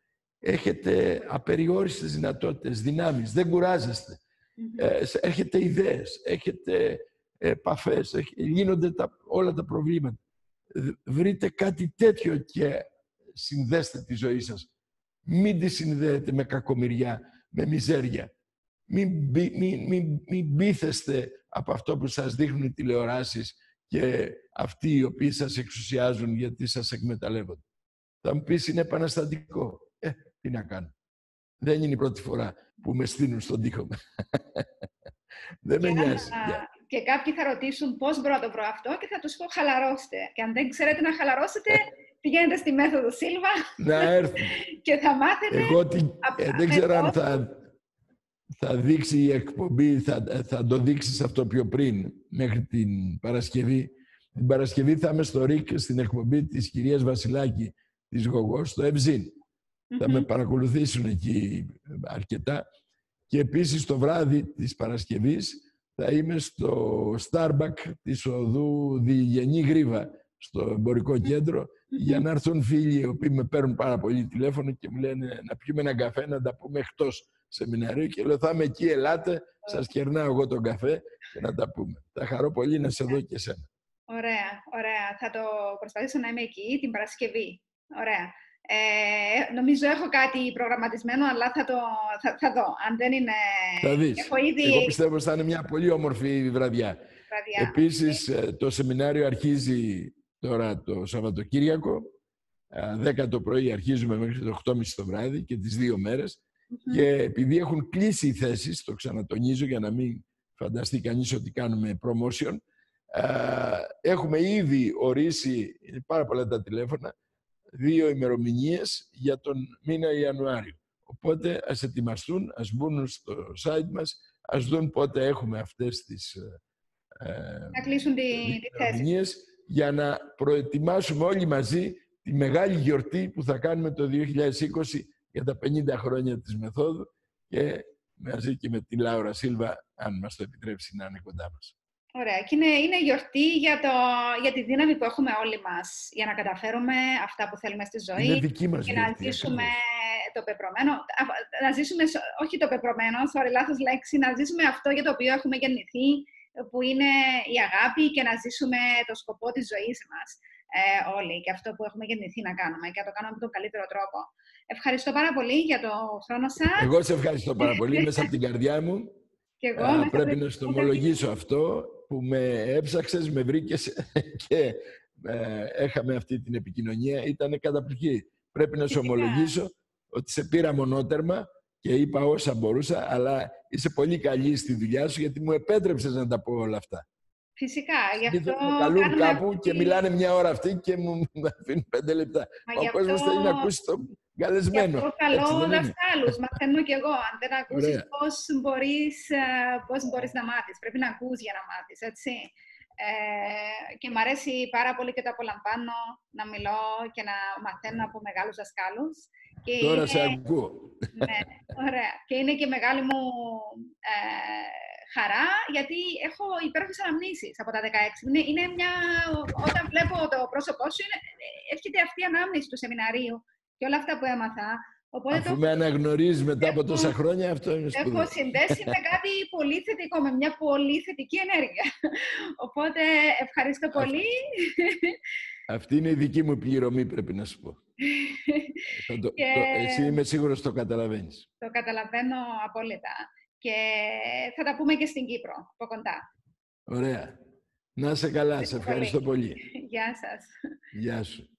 έχετε απεριόριστες δυνατότητες, δυνάμεις, δεν κουράζεστε. Ε, έχετε ιδέες, έχετε επαφές, γίνονται τα, όλα τα προβλήματα. Βρείτε κάτι τέτοιο και συνδέστε τη ζωή σας. Μην τη συνδέετε με κακομοιριά, με μιζέρια. Μην, μην, μην, μην μπήθεστε από αυτό που σας δείχνουν οι τηλεοράσεις και αυτοί οι οποίοι σας εξουσιάζουν γιατί σας εκμεταλλεύονται. Θα μου πεις είναι επαναστατικό. Ε, τι να κάνω. Δεν είναι η πρώτη φορά που με στείλουν στον τοίχο. δεν με νοιάζει. Και κάποιοι θα ρωτήσουν πώς μπορώ να το βρω αυτό και θα τους πω χαλαρώστε. Και αν δεν ξέρετε να χαλαρώσετε, πηγαίνετε στη μέθοδο Σίλβα να έρθουν. και θα μάθετε... Εγώ ε, δεν ξέρω αν θα, θα δείξει η εκπομπή, θα, θα το δείξεις αυτό πιο πριν, μέχρι την Παρασκευή. Την Παρασκευή θα είμαι στο ΡΙΚ στην εκπομπή της κυρίας Βασιλάκη της Γογός, στο ευζιν Θα με παρακολουθήσουν εκεί αρκετά. Και επίσης το βράδυ της Παρασκευής θα είμαι στο Starbucks της οδού Διγενή Γρίβα, στο εμπορικό κέντρο, για να έρθουν φίλοι οι οποίοι με παίρνουν πάρα πολύ τηλέφωνο και μου λένε να πιούμε ένα καφέ, να τα πούμε εκτός σεμιναρίου και λέω θα είμαι εκεί, ελάτε, σας κερνάω εγώ τον καφέ και να τα πούμε. Θα χαρώ πολύ να σε δω και εσένα. Ωραία, ωραία. Θα το προσπαθήσω να είμαι εκεί την Παρασκευή. Ωραία. Ε, νομίζω έχω κάτι προγραμματισμένο, αλλά θα, το, θα, θα δω. Αν δεν είναι... Θα δεις. Έχω ήδη... Εγώ πιστεύω ότι θα είναι μια πολύ όμορφη βραδιά. βραδιά. Επίσης, ε, το σεμινάριο αρχίζει τώρα το Σαββατοκύριακο. 10 το πρωί αρχίζουμε μέχρι το 8.30 το βράδυ και τις δύο μέρες. Και επειδή έχουν κλείσει οι θέσεις, το ξανατονίζω για να μην φανταστεί κανείς ότι κάνουμε promotion, έχουμε ήδη ορίσει, είναι πάρα πολλά τα τηλέφωνα, δύο ημερομηνίες για τον μήνα Ιανουάριο. Οπότε ας ετοιμαστούν, ας μπουν στο site μας, ας δουν πότε έχουμε αυτές τις ε, να κλείσουν τη, τη για να προετοιμάσουμε όλοι μαζί τη μεγάλη γιορτή που θα κάνουμε το 2020 για τα 50 χρόνια της μεθόδου και μαζί και με τη Λάουρα Σίλβα, αν μας το επιτρέψει να είναι κοντά μας. Ωραία. Και είναι, είναι γιορτή για, το, για τη δύναμη που έχουμε όλοι μας για να καταφέρουμε αυτά που θέλουμε στη ζωή. Είναι δική μας και να ζήσουμε το πεπρωμένο. Να ζήσουμε, όχι το πεπρωμένο, sorry, λάθος λέξη, να ζήσουμε αυτό για το οποίο έχουμε γεννηθεί, που είναι η αγάπη και να ζήσουμε το σκοπό της ζωής μας ε, όλοι και αυτό που έχουμε γεννηθεί να κάνουμε και να το κάνουμε με τον καλύτερο τρόπο. Ευχαριστώ πάρα πολύ για το χρόνο σας. Εγώ σε ευχαριστώ πάρα πολύ μέσα από την καρδιά μου. Και εγώ, πρέπει να στο ομολογήσω αυτό που με έψαξες, με βρήκες και ε, έχαμε αυτή την επικοινωνία. Ήταν καταπληκτική. Πρέπει να σου ομολογήσω ότι σε πήρα μονότερμα και είπα όσα μπορούσα, αλλά είσαι πολύ καλή στη δουλειά σου γιατί μου επέτρεψες να τα πω όλα αυτά. Φυσικά, γι' αυτό με καλούν κάπου και μιλάνε μια ώρα αυτή και μου αφήνουν πέντε λεπτά. Ο κόσμος θέλει να ακούσει το καλεσμένο. Αυτό καλό δασκάλους. Μαθαίνω κι εγώ. Αν δεν ακούσεις πώς μπορείς πώς μπορείς να μάθεις. Πρέπει να ακούς για να μάθεις, έτσι. Ε, και μου αρέσει πάρα πολύ και το απολαμβάνω να μιλώ και να μαθαίνω από μεγάλους δασκάλους. Και Τώρα είναι... σε ακούω. Ναι, ωραία. Και είναι και μεγάλη μου ε, χαρά, γιατί έχω υπέροχες αναμνήσεις από τα 16. Είναι, είναι μια... Όταν βλέπω το πρόσωπό σου, είναι, έρχεται αυτή η ανάμνηση του σεμιναρίου και όλα αυτά που έμαθα. Οπότε Αφού το... με αναγνωρίζεις μετά από τόσα χρόνια, αυτό είναι σπουδαίο. Έχω συνδέσει με κάτι πολύ θετικό, με μια πολύ θετική ενέργεια. Οπότε ευχαριστώ πολύ. Αυτή είναι η δική μου πληρωμή, πρέπει να σου πω. το, και... το, εσύ είμαι σίγουρος το καταλαβαίνεις. Το καταλαβαίνω απόλυτα. Και θα τα πούμε και στην Κύπρο, από κοντά. Ωραία. Να είσαι καλά. Σε ευχαριστώ πολύ. Γεια σας. Γεια σου.